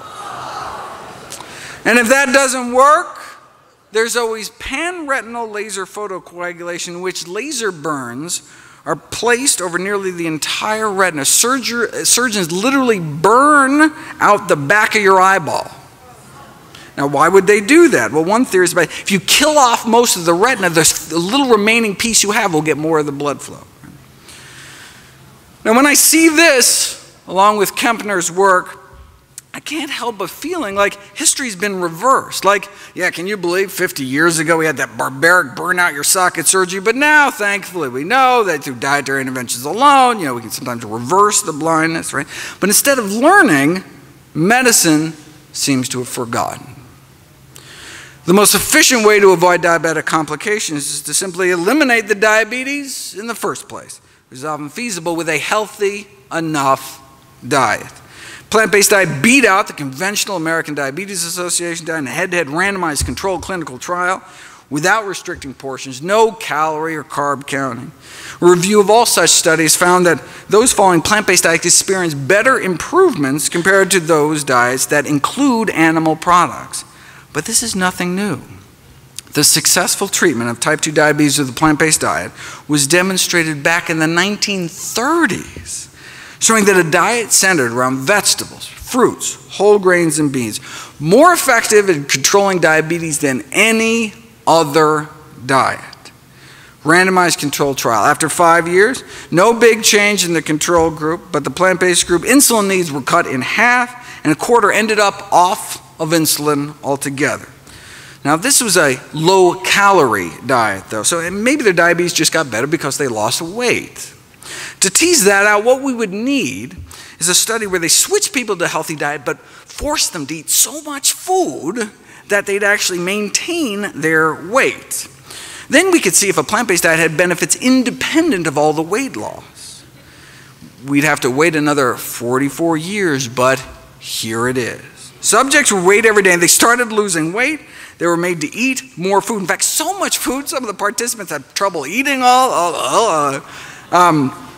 And if that doesn't work, there's always pan-retinal laser photocoagulation, which laser burns are placed over nearly the entire retina. surgeons literally burn out the back of your eyeball. Now, why would they do that? Well, one theory is about if you kill off most of the retina, the little remaining piece you have will get more of the blood flow. Now, when I see this, along with Kempner's work, I can't help but feeling like history's been reversed. Like, yeah, can you believe 50 years ago we had that barbaric burn out your socket surgery? But now, thankfully, we know that through dietary interventions alone, you know, we can sometimes reverse the blindness, right? But instead of learning, medicine seems to have forgotten. The most efficient way to avoid diabetic complications is to simply eliminate the diabetes in the first place, is often feasible with a healthy enough diet. Plant-based diet beat out the conventional American Diabetes Association diet in a head-to-head randomized controlled clinical trial without restricting portions, no calorie or carb counting. A review of all such studies found that those following plant-based diets experience better improvements compared to those diets that include animal products. But this is nothing new. The successful treatment of type 2 diabetes with a plant-based diet was demonstrated back in the 1930s showing that a diet centered around vegetables, fruits, whole grains, and beans, more effective in controlling diabetes than any other diet. Randomized controlled trial. After five years, no big change in the control group, but the plant based group, insulin needs were cut in half, and a quarter ended up off of insulin altogether. Now, this was a low calorie diet, though, so maybe their diabetes just got better because they lost weight. To tease that out, what we would need is a study where they switch people to a healthy diet but force them to eat so much food that they'd actually maintain their weight. Then we could see if a plant based diet had benefits independent of all the weight loss. We'd have to wait another 44 years, but here it is. Subjects were weighed every day and they started losing weight. They were made to eat more food. In fact, so much food, some of the participants had trouble eating all. all, all um,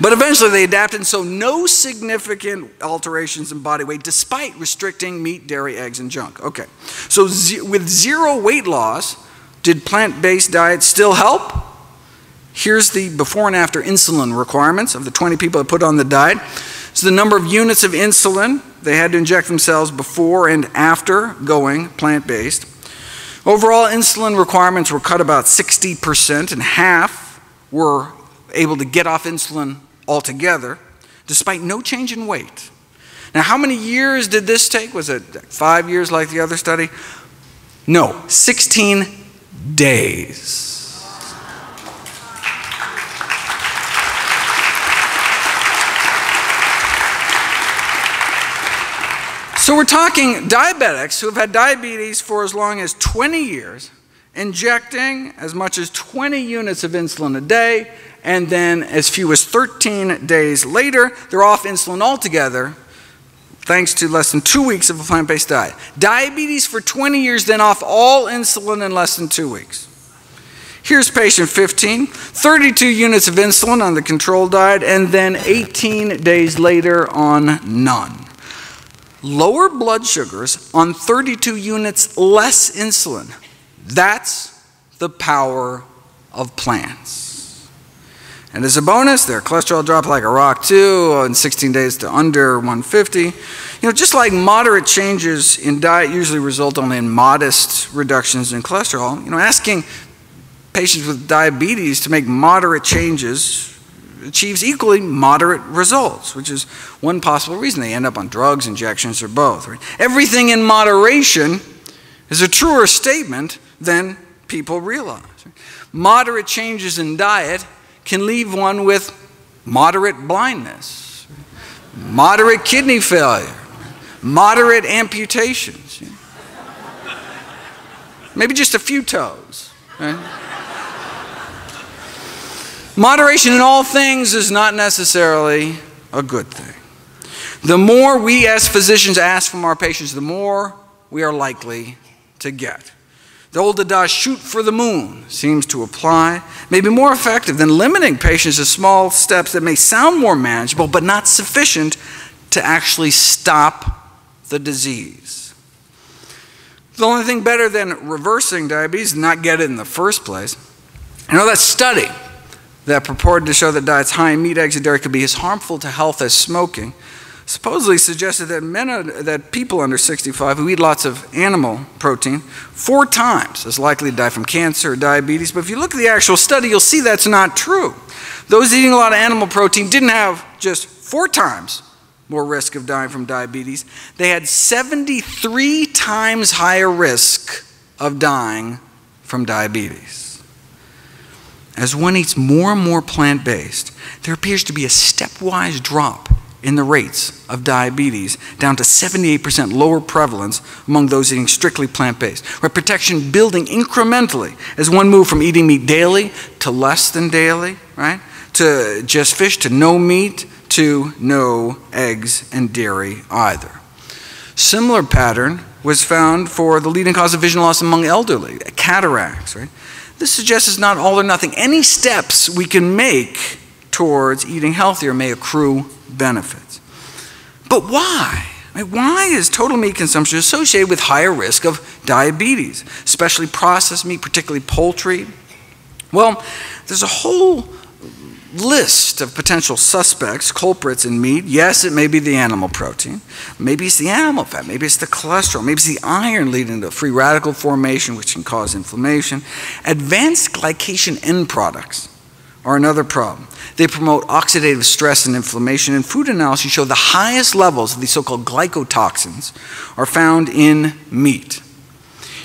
but eventually they adapted, so no significant alterations in body weight despite restricting meat, dairy, eggs, and junk. Okay, so with zero weight loss, did plant based diets still help? Here's the before and after insulin requirements of the 20 people that put on the diet. So the number of units of insulin they had to inject themselves before and after going plant based. Overall, insulin requirements were cut about 60%, and half were able to get off insulin altogether, despite no change in weight. Now, how many years did this take? Was it five years like the other study? No, 16 days. So we're talking diabetics who have had diabetes for as long as 20 years, injecting as much as 20 units of insulin a day, and then as few as 13 days later, they're off insulin altogether, thanks to less than two weeks of a plant based diet. Diabetes for 20 years, then off all insulin in less than two weeks. Here's patient 15, 32 units of insulin on the control diet, and then 18 days later on none. Lower blood sugars on 32 units less insulin. That's the power of plants. And as a bonus, their cholesterol dropped like a rock too in 16 days to under 150. You know, just like moderate changes in diet usually result only in modest reductions in cholesterol, you know, asking patients with diabetes to make moderate changes achieves equally moderate results, which is one possible reason they end up on drugs, injections, or both. Right? Everything in moderation is a truer statement than people realize. Moderate changes in diet can leave one with moderate blindness, moderate kidney failure, moderate amputations. Maybe just a few toes. Moderation in all things is not necessarily a good thing. The more we as physicians ask from our patients, the more we are likely to get. The old adage, shoot for the moon, seems to apply, may be more effective than limiting patients to small steps that may sound more manageable but not sufficient to actually stop the disease. The only thing better than reversing diabetes is not get it in the first place. You know, that study that purported to show that diets high in meat, eggs, and dairy could be as harmful to health as smoking supposedly suggested that men that people under 65 who eat lots of animal protein four times as likely to die from cancer or diabetes. But if you look at the actual study you'll see that's not true. Those eating a lot of animal protein didn't have just four times more risk of dying from diabetes. They had 73 times higher risk of dying from diabetes as one eats more and more plant based, there appears to be a stepwise drop in the rates of diabetes, down to 78% lower prevalence among those eating strictly plant based. Where protection building incrementally as one moved from eating meat daily to less than daily, right? To just fish, to no meat, to no eggs and dairy either. Similar pattern was found for the leading cause of vision loss among elderly, cataracts, right? This suggests it's not all or nothing. Any steps we can make towards eating healthier may accrue benefits. But why? Why is total meat consumption associated with higher risk of diabetes, especially processed meat, particularly poultry? Well, there's a whole list of potential suspects, culprits in meat. Yes, it may be the animal protein. Maybe it's the animal fat. Maybe it's the cholesterol. Maybe it's the iron leading to free radical formation, which can cause inflammation. Advanced glycation end products are another problem. They promote oxidative stress and inflammation, and food analyses show the highest levels of these so called glycotoxins are found in meat.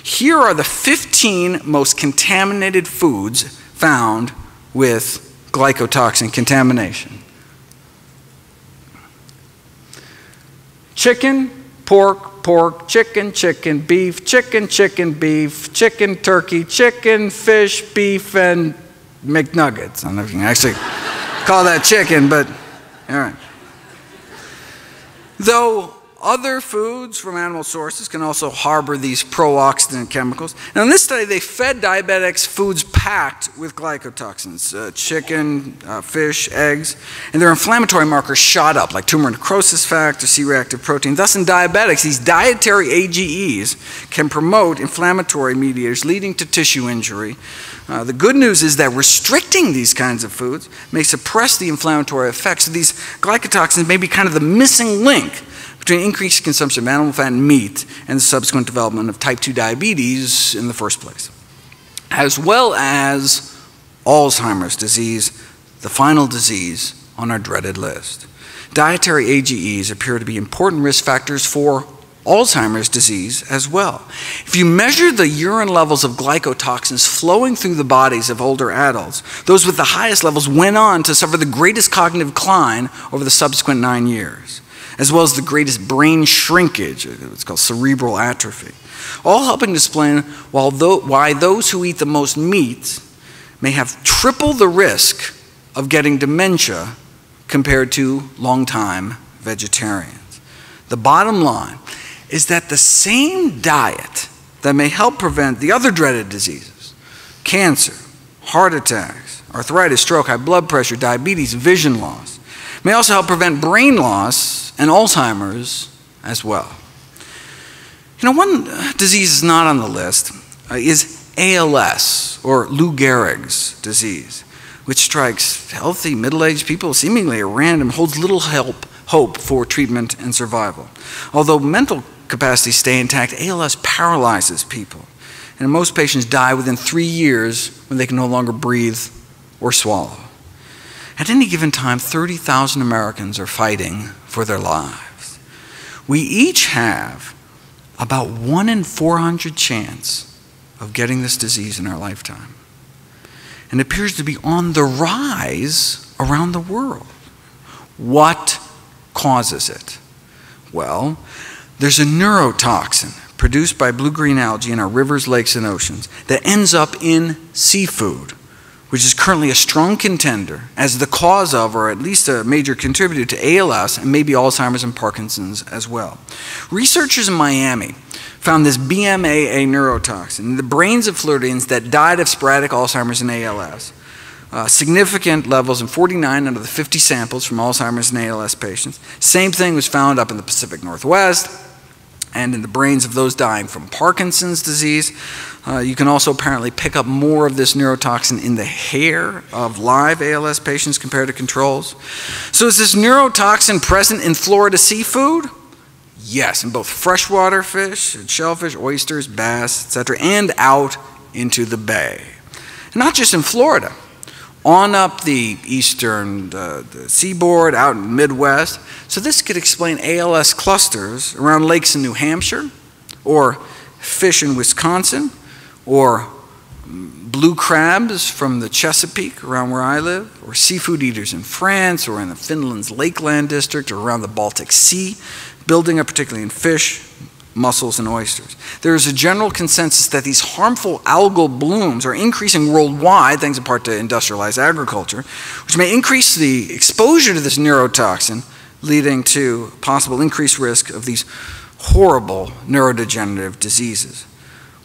Here are the 15 most contaminated foods found with glycotoxin contamination. Chicken, pork, pork, chicken, chicken, beef, chicken, chicken, beef, chicken, turkey, chicken, fish, beef, and McNuggets. I don't know if you can actually call that chicken, but all right. Though other foods from animal sources can also harbor these pro-oxidant chemicals. Now, in this study, they fed diabetics foods packed with glycotoxins uh, chicken, uh, fish, eggs, and their inflammatory markers shot up, like tumor necrosis factor, C reactive protein. Thus, in diabetics, these dietary AGEs can promote inflammatory mediators leading to tissue injury. Uh, the good news is that restricting these kinds of foods may suppress the inflammatory effects of these glycotoxins, may be kind of the missing link between increased consumption of animal fat and meat and the subsequent development of type 2 diabetes in the first place, as well as Alzheimer's disease, the final disease on our dreaded list. Dietary AGEs appear to be important risk factors for Alzheimer's disease as well. If you measure the urine levels of glycotoxins flowing through the bodies of older adults, those with the highest levels went on to suffer the greatest cognitive decline over the subsequent nine years as well as the greatest brain shrinkage, uh, it's called cerebral atrophy, all helping to explain why those who eat the most meat may have triple the risk of getting dementia compared to long-time vegetarians. The bottom line is that the same diet that may help prevent the other dreaded diseases, cancer, heart attacks, arthritis, stroke, high blood pressure, diabetes, vision loss, may also help prevent brain loss and Alzheimer's as well. You know, one disease is not on the list uh, is ALS, or Lou Gehrig's disease, which strikes healthy middle-aged people seemingly at random, holds little help, hope for treatment and survival. Although mental capacities stay intact, ALS paralyzes people. And most patients die within three years when they can no longer breathe or swallow. At any given time, 30,000 Americans are fighting for their lives. We each have about 1 in 400 chance of getting this disease in our lifetime. And it appears to be on the rise around the world. What causes it? Well, there's a neurotoxin produced by blue green algae in our rivers, lakes, and oceans that ends up in seafood, which is currently a strong contender as the cause of, or at least a major contributor to ALS and maybe Alzheimer's and Parkinson's as well. Researchers in Miami found this BMAA neurotoxin in the brains of Floridians that died of sporadic Alzheimer's and ALS. Uh, significant levels in 49 out of the 50 samples from Alzheimer's and ALS patients. Same thing was found up in the Pacific Northwest and in the brains of those dying from Parkinson's disease. Uh, you can also apparently pick up more of this neurotoxin in the hair of live ALS patients compared to controls. So, is this neurotoxin present in Florida seafood? Yes, in both freshwater fish, and shellfish, oysters, bass, etc., and out into the bay. Not just in Florida on up the eastern uh, the seaboard, out in the Midwest. So this could explain ALS clusters around lakes in New Hampshire, or fish in Wisconsin, or blue crabs from the Chesapeake around where I live, or seafood eaters in France, or in the Finland's Lakeland district, or around the Baltic Sea, building up particularly in fish, mussels, and oysters. There is a general consensus that these harmful algal blooms are increasing worldwide, thanks in part to industrialized agriculture, which may increase the exposure to this neurotoxin, leading to possible increased risk of these horrible neurodegenerative diseases.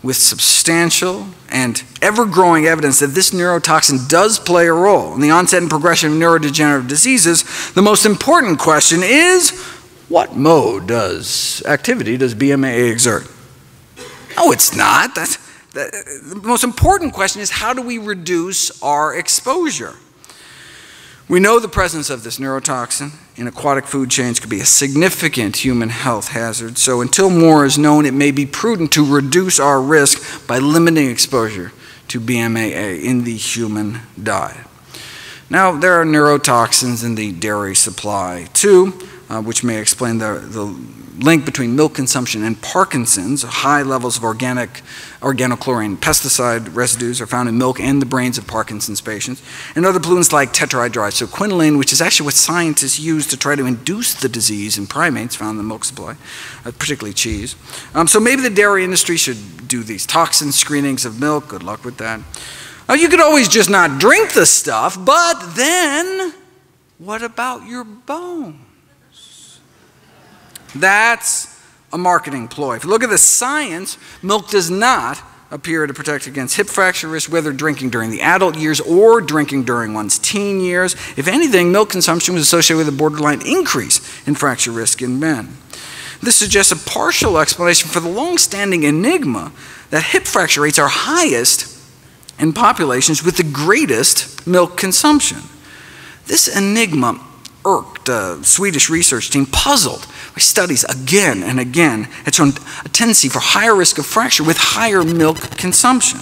With substantial and ever growing evidence that this neurotoxin does play a role in the onset and progression of neurodegenerative diseases, the most important question is what mode does activity does BMAA exert? No, it's not. That's, that, the most important question is how do we reduce our exposure? We know the presence of this neurotoxin in aquatic food chains could be a significant human health hazard, so until more is known, it may be prudent to reduce our risk by limiting exposure to BMAA in the human diet. Now, there are neurotoxins in the dairy supply too uh, which may explain the, the link between milk consumption and Parkinson's. High levels of organic organochlorine pesticide residues are found in milk and the brains of Parkinson's patients. And other pollutants like tetrahydroisoquinoline, which is actually what scientists use to try to induce the disease in primates found in the milk supply, uh, particularly cheese. Um, so maybe the dairy industry should do these toxin screenings of milk. Good luck with that. You could always just not drink the stuff, but then what about your bones? That's a marketing ploy. If you look at the science, milk does not appear to protect against hip fracture risk, whether drinking during the adult years or drinking during one's teen years. If anything, milk consumption was associated with a borderline increase in fracture risk in men. This suggests a partial explanation for the long-standing enigma that hip fracture rates are highest in populations with the greatest milk consumption. This enigma irked a Swedish research team, puzzled studies again and again, had shown a tendency for higher risk of fracture with higher milk consumption.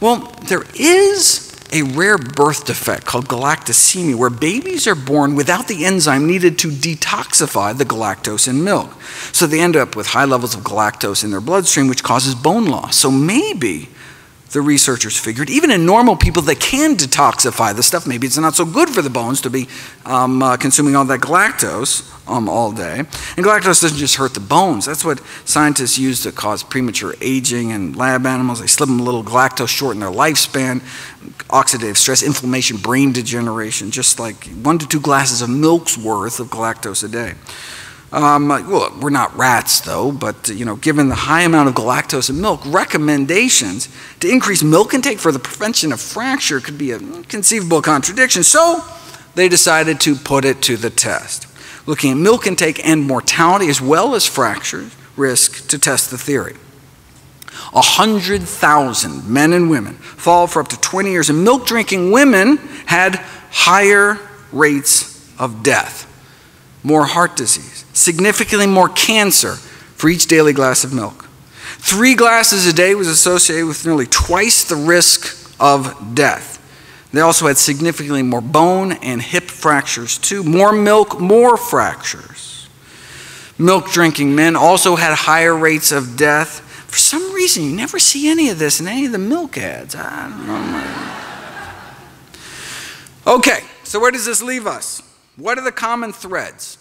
Well, there is a rare birth defect called galactosemia, where babies are born without the enzyme needed to detoxify the galactose in milk. So they end up with high levels of galactose in their bloodstream, which causes bone loss. So maybe the researchers figured, even in normal people that can detoxify the stuff, maybe it's not so good for the bones to be um, uh, consuming all that galactose um, all day. And galactose doesn't just hurt the bones. That's what scientists use to cause premature aging in lab animals. They slip them a little galactose, shorten their lifespan, oxidative stress, inflammation, brain degeneration, just like one to two glasses of milk's worth of galactose a day. Um, well, we're not rats though, but you know, given the high amount of galactose in milk, recommendations to increase milk intake for the prevention of fracture could be a conceivable contradiction. So they decided to put it to the test, looking at milk intake and mortality as well as fracture risk to test the theory. 100,000 men and women followed for up to 20 years, and milk drinking women had higher rates of death, more heart disease significantly more cancer for each daily glass of milk. Three glasses a day was associated with nearly twice the risk of death. They also had significantly more bone and hip fractures, too. More milk, more fractures. Milk drinking men also had higher rates of death For some reason, you never see any of this in any of the milk ads. I don't know. Okay, so where does this leave us? What are the common threads?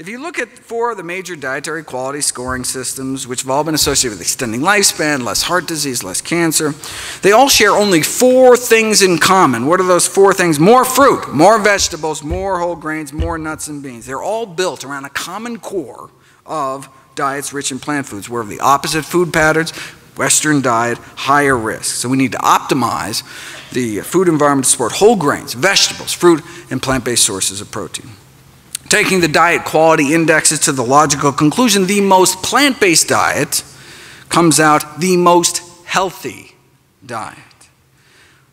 If you look at four of the major dietary quality scoring systems, which have all been associated with extending lifespan, less heart disease, less cancer, they all share only four things in common. What are those four things? More fruit, more vegetables, more whole grains, more nuts and beans. They're all built around a common core of diets rich in plant foods, where the opposite food patterns, Western diet, higher risk. So we need to optimize the food environment to support whole grains, vegetables, fruit, and plant-based sources of protein. Taking the diet quality indexes to the logical conclusion, the most plant-based diet comes out the most healthy diet.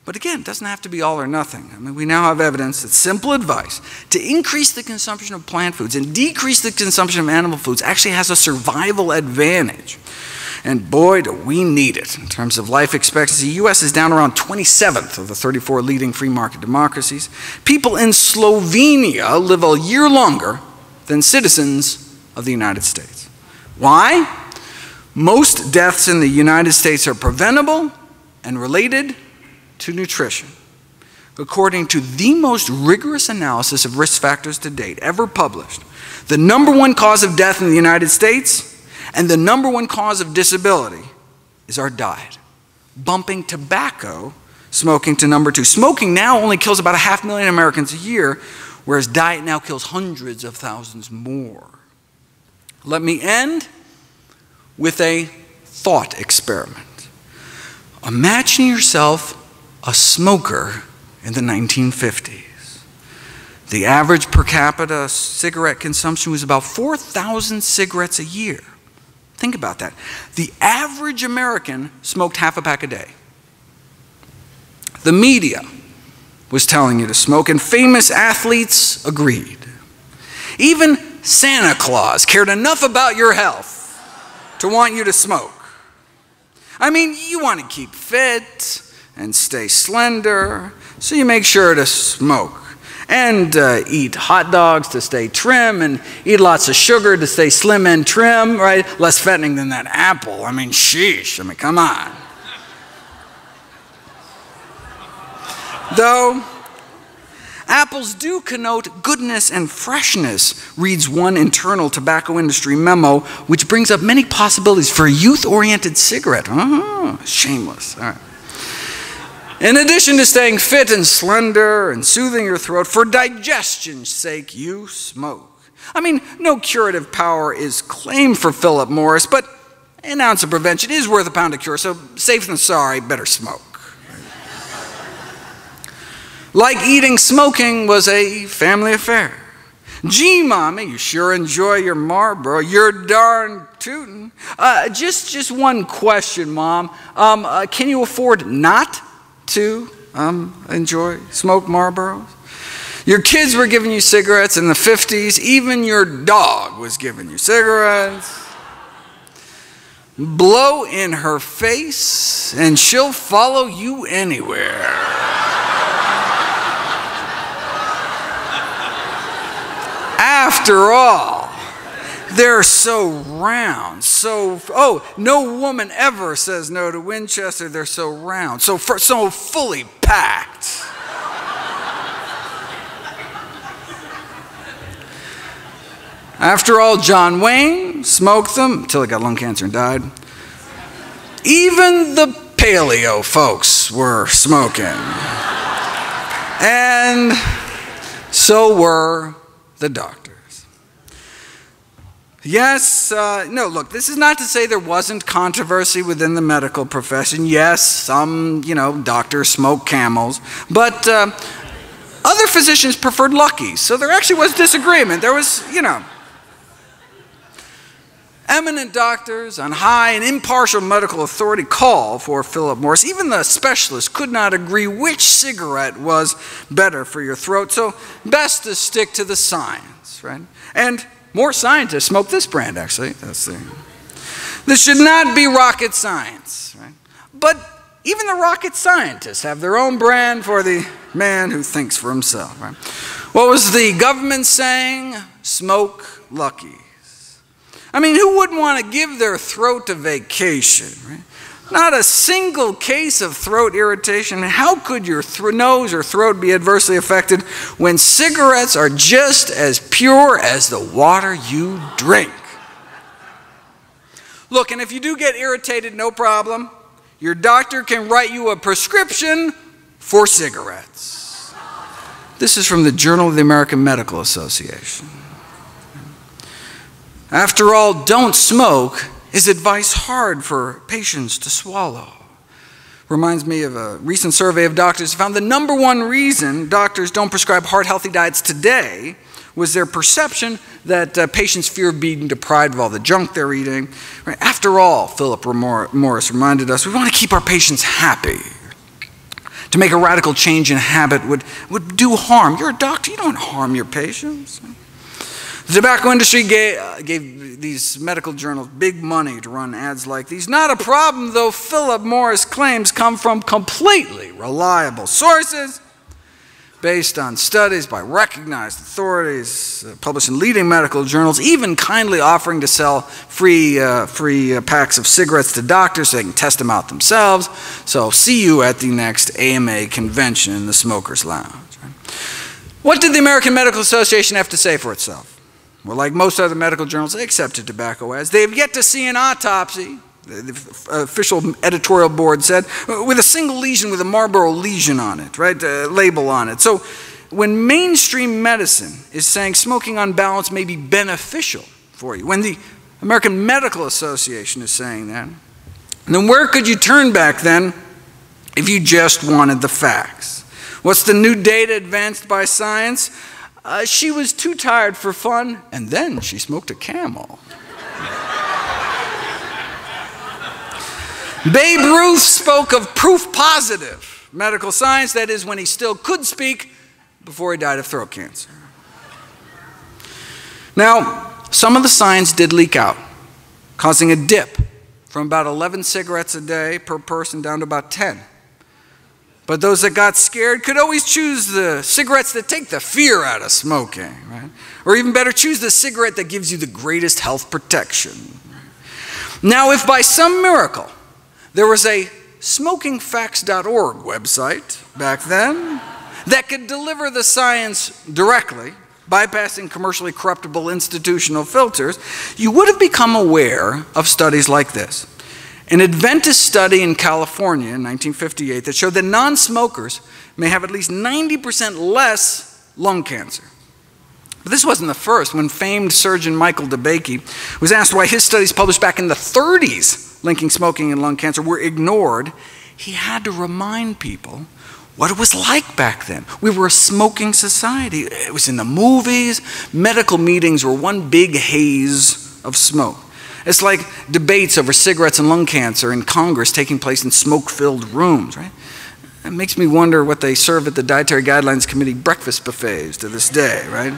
But again, it doesn't have to be all or nothing. I mean, we now have evidence that simple advice to increase the consumption of plant foods and decrease the consumption of animal foods actually has a survival advantage. And boy, do we need it. In terms of life expectancy, the U.S. is down around 27th of the 34 leading free market democracies. People in Slovenia live a year longer than citizens of the United States. Why? Most deaths in the United States are preventable and related to nutrition. According to the most rigorous analysis of risk factors to date ever published, the number one cause of death in the United States and the number one cause of disability is our diet, bumping tobacco smoking to number two. Smoking now only kills about a half million Americans a year, whereas diet now kills hundreds of thousands more. Let me end with a thought experiment. Imagine yourself a smoker in the 1950s. The average per capita cigarette consumption was about 4,000 cigarettes a year. Think about that. The average American smoked half a pack a day. The media was telling you to smoke, and famous athletes agreed. Even Santa Claus cared enough about your health to want you to smoke. I mean, you want to keep fit and stay slender, so you make sure to smoke and uh, eat hot dogs to stay trim and eat lots of sugar to stay slim and trim, right? Less fattening than that apple. I mean, sheesh. I mean, come on. Though apples do connote goodness and freshness, reads one internal tobacco industry memo, which brings up many possibilities for a youth oriented cigarette. Oh, shameless. All right. In addition to staying fit and slender and soothing your throat, for digestion's sake, you smoke. I mean, no curative power is claimed for Philip Morris, but an ounce of prevention is worth a pound of cure, so safe than sorry, better smoke. like eating, smoking was a family affair. Gee, mommy, you sure enjoy your Marlboro. You're darn tootin'. Uh, just, just one question, mom. Um, uh, can you afford not to um, enjoy, smoke Marlboros. Your kids were giving you cigarettes in the 50s. Even your dog was giving you cigarettes. Blow in her face, and she'll follow you anywhere. After all, they're so round, so, oh, no woman ever says no to Winchester. They're so round, so, so fully packed. After all, John Wayne smoked them until he got lung cancer and died. Even the paleo folks were smoking. And so were the doctors. Yes, uh, no, look, this is not to say there wasn't controversy within the medical profession. Yes, some, you know, doctors smoke camels, but uh, other physicians preferred Luckies, so there actually was disagreement. There was, you know, eminent doctors on high and impartial medical authority call for Philip Morris. Even the specialists could not agree which cigarette was better for your throat, so best to stick to the science, right? And more scientists smoke this brand, actually. That's the, this should not be rocket science, right? But even the rocket scientists have their own brand for the man who thinks for himself, right? What was the government saying? Smoke Luckies. I mean, who wouldn't want to give their throat a vacation, right? Not a single case of throat irritation. How could your nose or throat be adversely affected when cigarettes are just as pure as the water you drink? Look, and if you do get irritated, no problem. Your doctor can write you a prescription for cigarettes. This is from the Journal of the American Medical Association. After all, don't smoke is advice hard for patients to swallow. Reminds me of a recent survey of doctors found the number one reason doctors don't prescribe heart healthy diets today was their perception that uh, patients fear being deprived of all the junk they're eating. Right? After all, Philip Morris reminded us, we want to keep our patients happy. To make a radical change in habit would, would do harm. You're a doctor, you don't harm your patients. The tobacco industry gave, uh, gave, these medical journals big money to run ads like these. Not a problem, though Philip Morris claims come from completely reliable sources based on studies by recognized authorities uh, published in leading medical journals, even kindly offering to sell free, uh, free uh, packs of cigarettes to doctors so they can test them out themselves. So, see you at the next AMA convention in the Smokers Lounge. What did the American Medical Association have to say for itself? Well, like most other medical journals, they accepted tobacco ads. They have yet to see an autopsy, the uh, official editorial board said, uh, with a single lesion with a Marlboro lesion on it, right? A label on it. So when mainstream medicine is saying smoking on balance may be beneficial for you, when the American Medical Association is saying that, then where could you turn back then if you just wanted the facts? What's the new data advanced by science? Uh, she was too tired for fun, and then she smoked a camel. Babe Ruth spoke of proof positive medical science, that is, when he still could speak before he died of throat cancer. Now, some of the science did leak out, causing a dip from about 11 cigarettes a day per person down to about 10. But those that got scared could always choose the cigarettes that take the fear out of smoking, right? Or even better, choose the cigarette that gives you the greatest health protection. Now, if by some miracle there was a smokingfacts.org website back then that could deliver the science directly, bypassing commercially corruptible institutional filters, you would have become aware of studies like this. An Adventist study in California in 1958 that showed that non smokers may have at least 90% less lung cancer. But this wasn't the first. When famed surgeon Michael DeBakey was asked why his studies published back in the 30s linking smoking and lung cancer were ignored, he had to remind people what it was like back then. We were a smoking society. It was in the movies. Medical meetings were one big haze of smoke. It's like debates over cigarettes and lung cancer in Congress taking place in smoke filled rooms, right? It makes me wonder what they serve at the Dietary Guidelines Committee breakfast buffets to this day, right?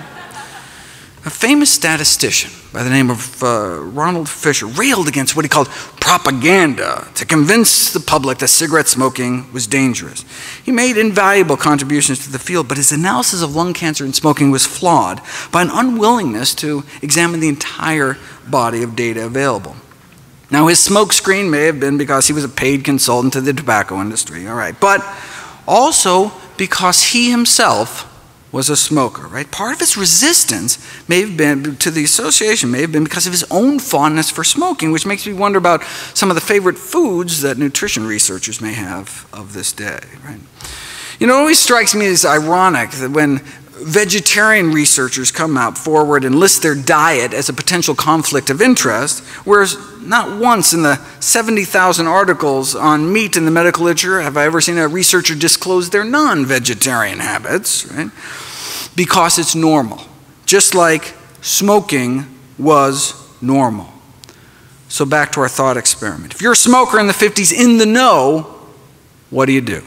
A famous statistician by the name of uh, Ronald Fisher railed against what he called propaganda to convince the public that cigarette smoking was dangerous. He made invaluable contributions to the field, but his analysis of lung cancer and smoking was flawed by an unwillingness to examine the entire body of data available. Now, his smokescreen may have been because he was a paid consultant to the tobacco industry, all right, but also because he himself was a smoker, right? Part of his resistance may have been to the association, may have been because of his own fondness for smoking, which makes me wonder about some of the favorite foods that nutrition researchers may have of this day, right? You know, it always strikes me as ironic that when vegetarian researchers come out forward and list their diet as a potential conflict of interest, whereas not once in the 70,000 articles on meat in the medical literature have I ever seen a researcher disclose their non vegetarian habits, right? Because it's normal, just like smoking was normal. So, back to our thought experiment. If you're a smoker in the 50s in the know, what do you do?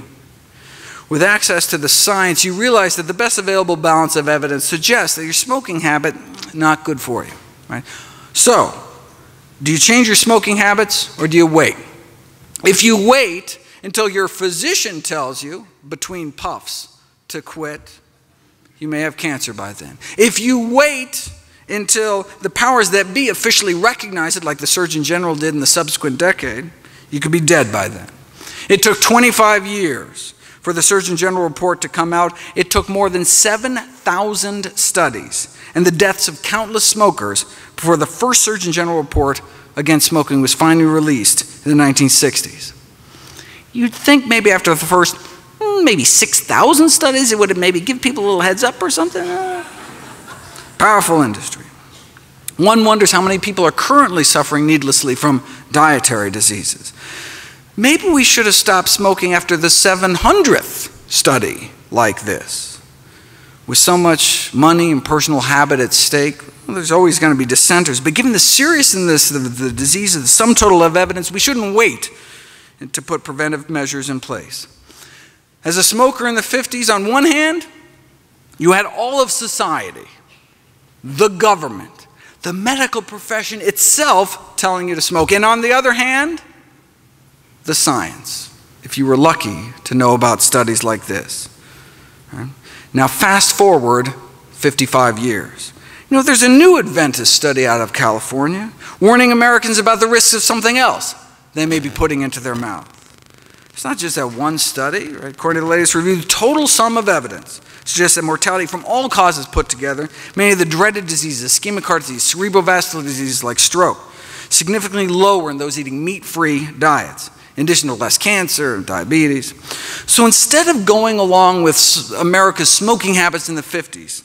With access to the science, you realize that the best available balance of evidence suggests that your smoking habit not good for you. Right? So, do you change your smoking habits or do you wait? If you wait until your physician tells you between puffs to quit, you may have cancer by then. If you wait until the powers that be officially recognize it, like the Surgeon General did in the subsequent decade, you could be dead by then. It took 25 years for the Surgeon General report to come out. It took more than 7,000 studies and the deaths of countless smokers before the first Surgeon General report against smoking was finally released in the 1960s. You'd think maybe after the first hmm, maybe 6,000 studies, it would have maybe give people a little heads up or something. Powerful industry. One wonders how many people are currently suffering needlessly from dietary diseases. Maybe we should have stopped smoking after the 700th study like this. With so much money and personal habit at stake, well, there's always going to be dissenters. But given the seriousness of the disease, the sum total of evidence, we shouldn't wait to put preventive measures in place. As a smoker in the 50s, on one hand, you had all of society, the government, the medical profession itself telling you to smoke. And on the other hand, the science, if you were lucky to know about studies like this. Right? Now, fast forward 55 years. You know, there's a new Adventist study out of California warning Americans about the risks of something else they may be putting into their mouth. It's not just that one study, right? According to the latest review, the total sum of evidence suggests that mortality from all causes put together, many of the dreaded diseases, ischemic heart disease, cerebrovascular diseases like stroke, significantly lower in those eating meat free diets in addition to less cancer and diabetes. So instead of going along with America's smoking habits in the 50s,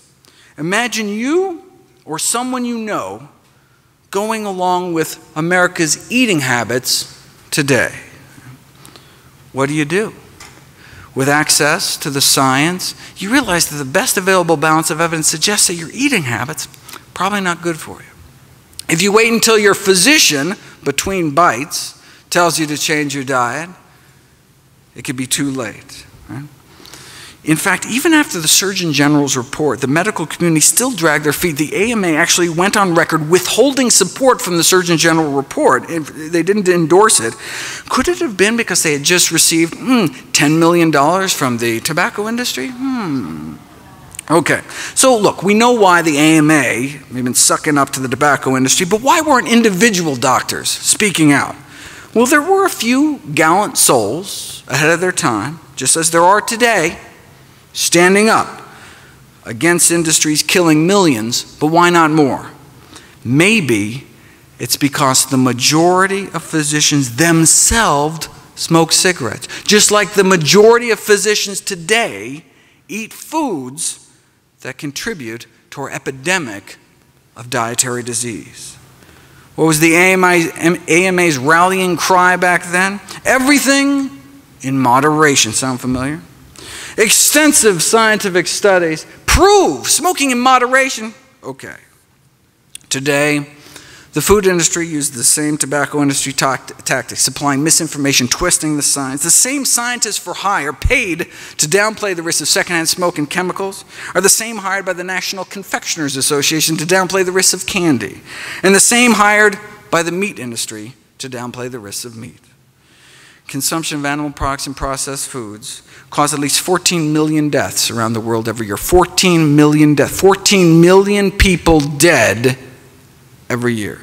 imagine you or someone you know going along with America's eating habits today. What do you do? With access to the science, you realize that the best available balance of evidence suggests that your eating habits probably not good for you. If you wait until your physician between bites tells you to change your diet, it could be too late. Right? In fact, even after the Surgeon General's report, the medical community still dragged their feet. The AMA actually went on record withholding support from the Surgeon General report. They didn't endorse it. Could it have been because they had just received hmm, $10 million from the tobacco industry? Hmm. Okay, so look, we know why the AMA have been sucking up to the tobacco industry, but why weren't individual doctors speaking out? Well, there were a few gallant souls ahead of their time, just as there are today, standing up against industries killing millions, but why not more? Maybe it's because the majority of physicians themselves smoke cigarettes, just like the majority of physicians today eat foods that contribute to our epidemic of dietary disease. What was the AMA's rallying cry back then? Everything in moderation. Sound familiar? Extensive scientific studies prove smoking in moderation. Okay. Today, the food industry used the same tobacco industry tactics, supplying misinformation, twisting the science. The same scientists for hire paid to downplay the risks of secondhand smoke and chemicals are the same hired by the National Confectioners Association to downplay the risks of candy, and the same hired by the meat industry to downplay the risks of meat. Consumption of animal products and processed foods cause at least 14 million deaths around the world every year. 14 million deaths. 14 million people dead every year.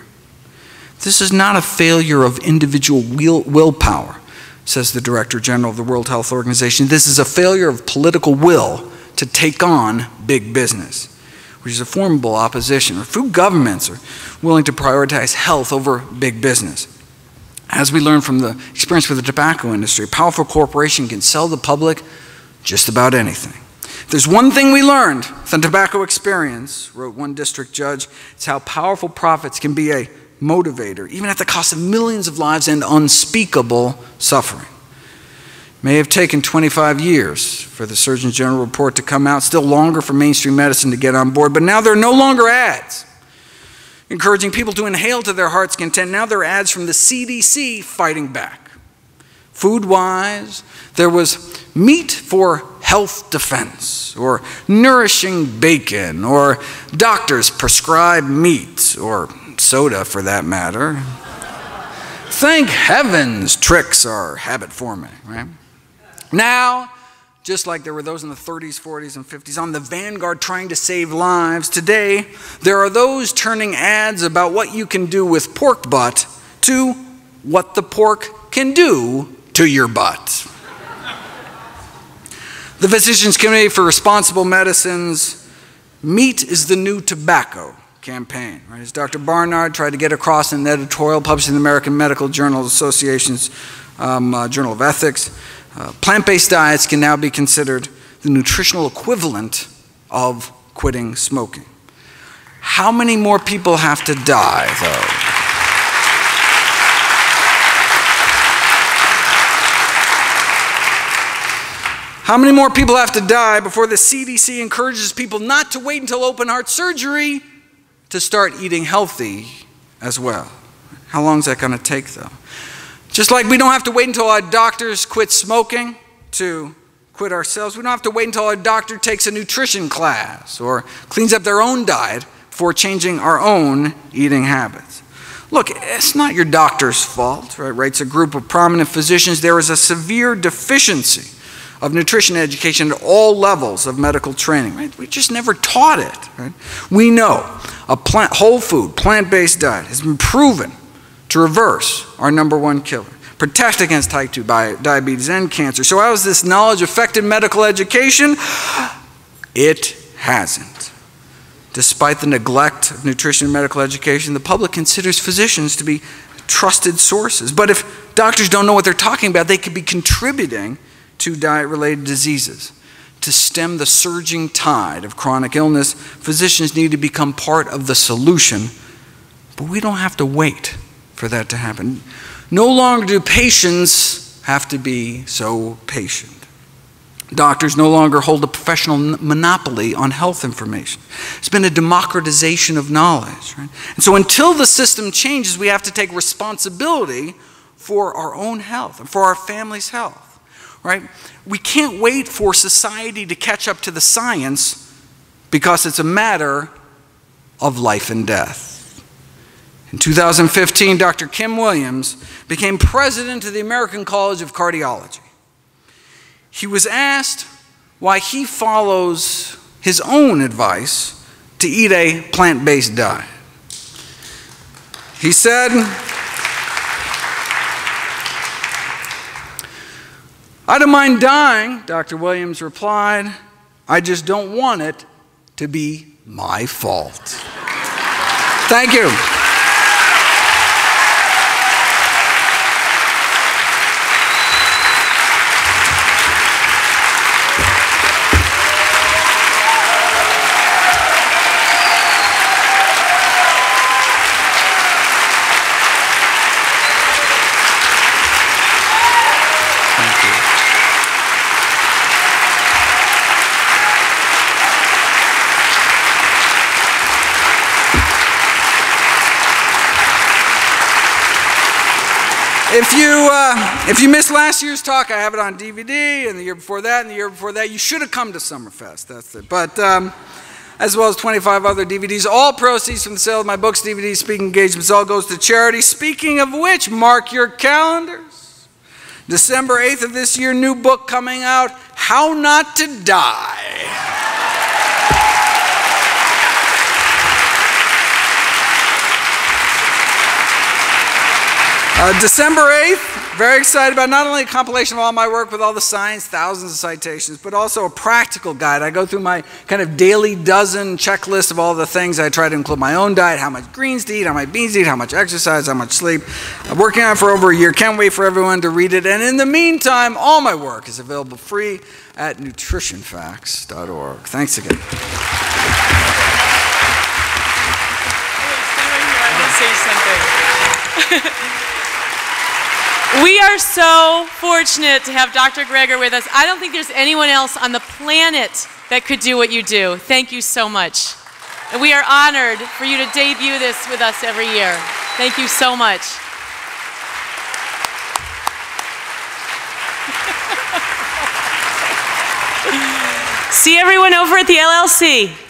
This is not a failure of individual will, willpower, says the Director General of the World Health Organization. This is a failure of political will to take on big business, which is a formidable opposition. Food governments are willing to prioritize health over big business. As we learned from the experience with the tobacco industry, a powerful corporation can sell the public just about anything. If there's one thing we learned from the tobacco experience, wrote one district judge, it's how powerful profits can be a motivator, even at the cost of millions of lives and unspeakable suffering. May have taken 25 years for the Surgeon General report to come out, still longer for mainstream medicine to get on board, but now there are no longer ads encouraging people to inhale to their heart's content. Now there are ads from the CDC fighting back. Food wise, there was meat for health defense, or nourishing bacon, or doctors prescribe meat, or soda for that matter. Thank heavens tricks are habit forming, right? Now, just like there were those in the 30s, 40s, and 50s on the vanguard trying to save lives, today there are those turning ads about what you can do with pork butt to what the pork can do to your butt. the Physicians Committee for Responsible Medicines Meat is the New Tobacco campaign. Right? As Dr. Barnard tried to get across in an editorial published in the American Medical Journal Association's um, uh, Journal of Ethics, uh, plant-based diets can now be considered the nutritional equivalent of quitting smoking. How many more people have to die, though? How many more people have to die before the CDC encourages people not to wait until open heart surgery to start eating healthy as well? How long is that going to take, though? Just like we don't have to wait until our doctors quit smoking to quit ourselves, we don't have to wait until our doctor takes a nutrition class or cleans up their own diet for changing our own eating habits. Look, it's not your doctor's fault, right? Writes a group of prominent physicians. There is a severe deficiency of nutrition education at all levels of medical training. Right? We just never taught it. Right? We know a plant, whole food, plant-based diet has been proven to reverse our number one killer, protect against type 2 diabetes and cancer. So, how has this knowledge affected medical education? It hasn't. Despite the neglect of nutrition and medical education, the public considers physicians to be trusted sources. But if doctors don't know what they're talking about, they could be contributing to diet related diseases. To stem the surging tide of chronic illness, physicians need to become part of the solution, but we don't have to wait for that to happen. No longer do patients have to be so patient. Doctors no longer hold a professional monopoly on health information. It's been a democratization of knowledge. Right? And so until the system changes, we have to take responsibility for our own health and for our family's health. Right? We can't wait for society to catch up to the science because it's a matter of life and death. In 2015, Dr. Kim Williams became president of the American College of Cardiology. He was asked why he follows his own advice to eat a plant based diet. He said, I don't mind dying, Dr. Williams replied. I just don't want it to be my fault. Thank you. If you, uh, if you missed last year's talk, I have it on DVD, and the year before that, and the year before that, you should have come to Summerfest. That's it. But um, as well as 25 other DVDs, all proceeds from the sale of my books, DVDs, speaking engagements, all goes to charity. Speaking of which, mark your calendars. December 8th of this year, new book coming out, How Not to Die. Uh, December 8th, very excited about not only a compilation of all my work with all the science, thousands of citations, but also a practical guide. I go through my kind of daily dozen checklist of all the things I try to include my own diet, how much greens to eat, how much beans to eat, how much exercise, how much sleep. I'm working on it for over a year. Can't wait for everyone to read it. And in the meantime, all my work is available free at nutritionfacts.org. Thanks again. We are so fortunate to have Dr. Greger with us. I don't think there's anyone else on the planet that could do what you do. Thank you so much. And we are honored for you to debut this with us every year. Thank you so much. See everyone over at the LLC.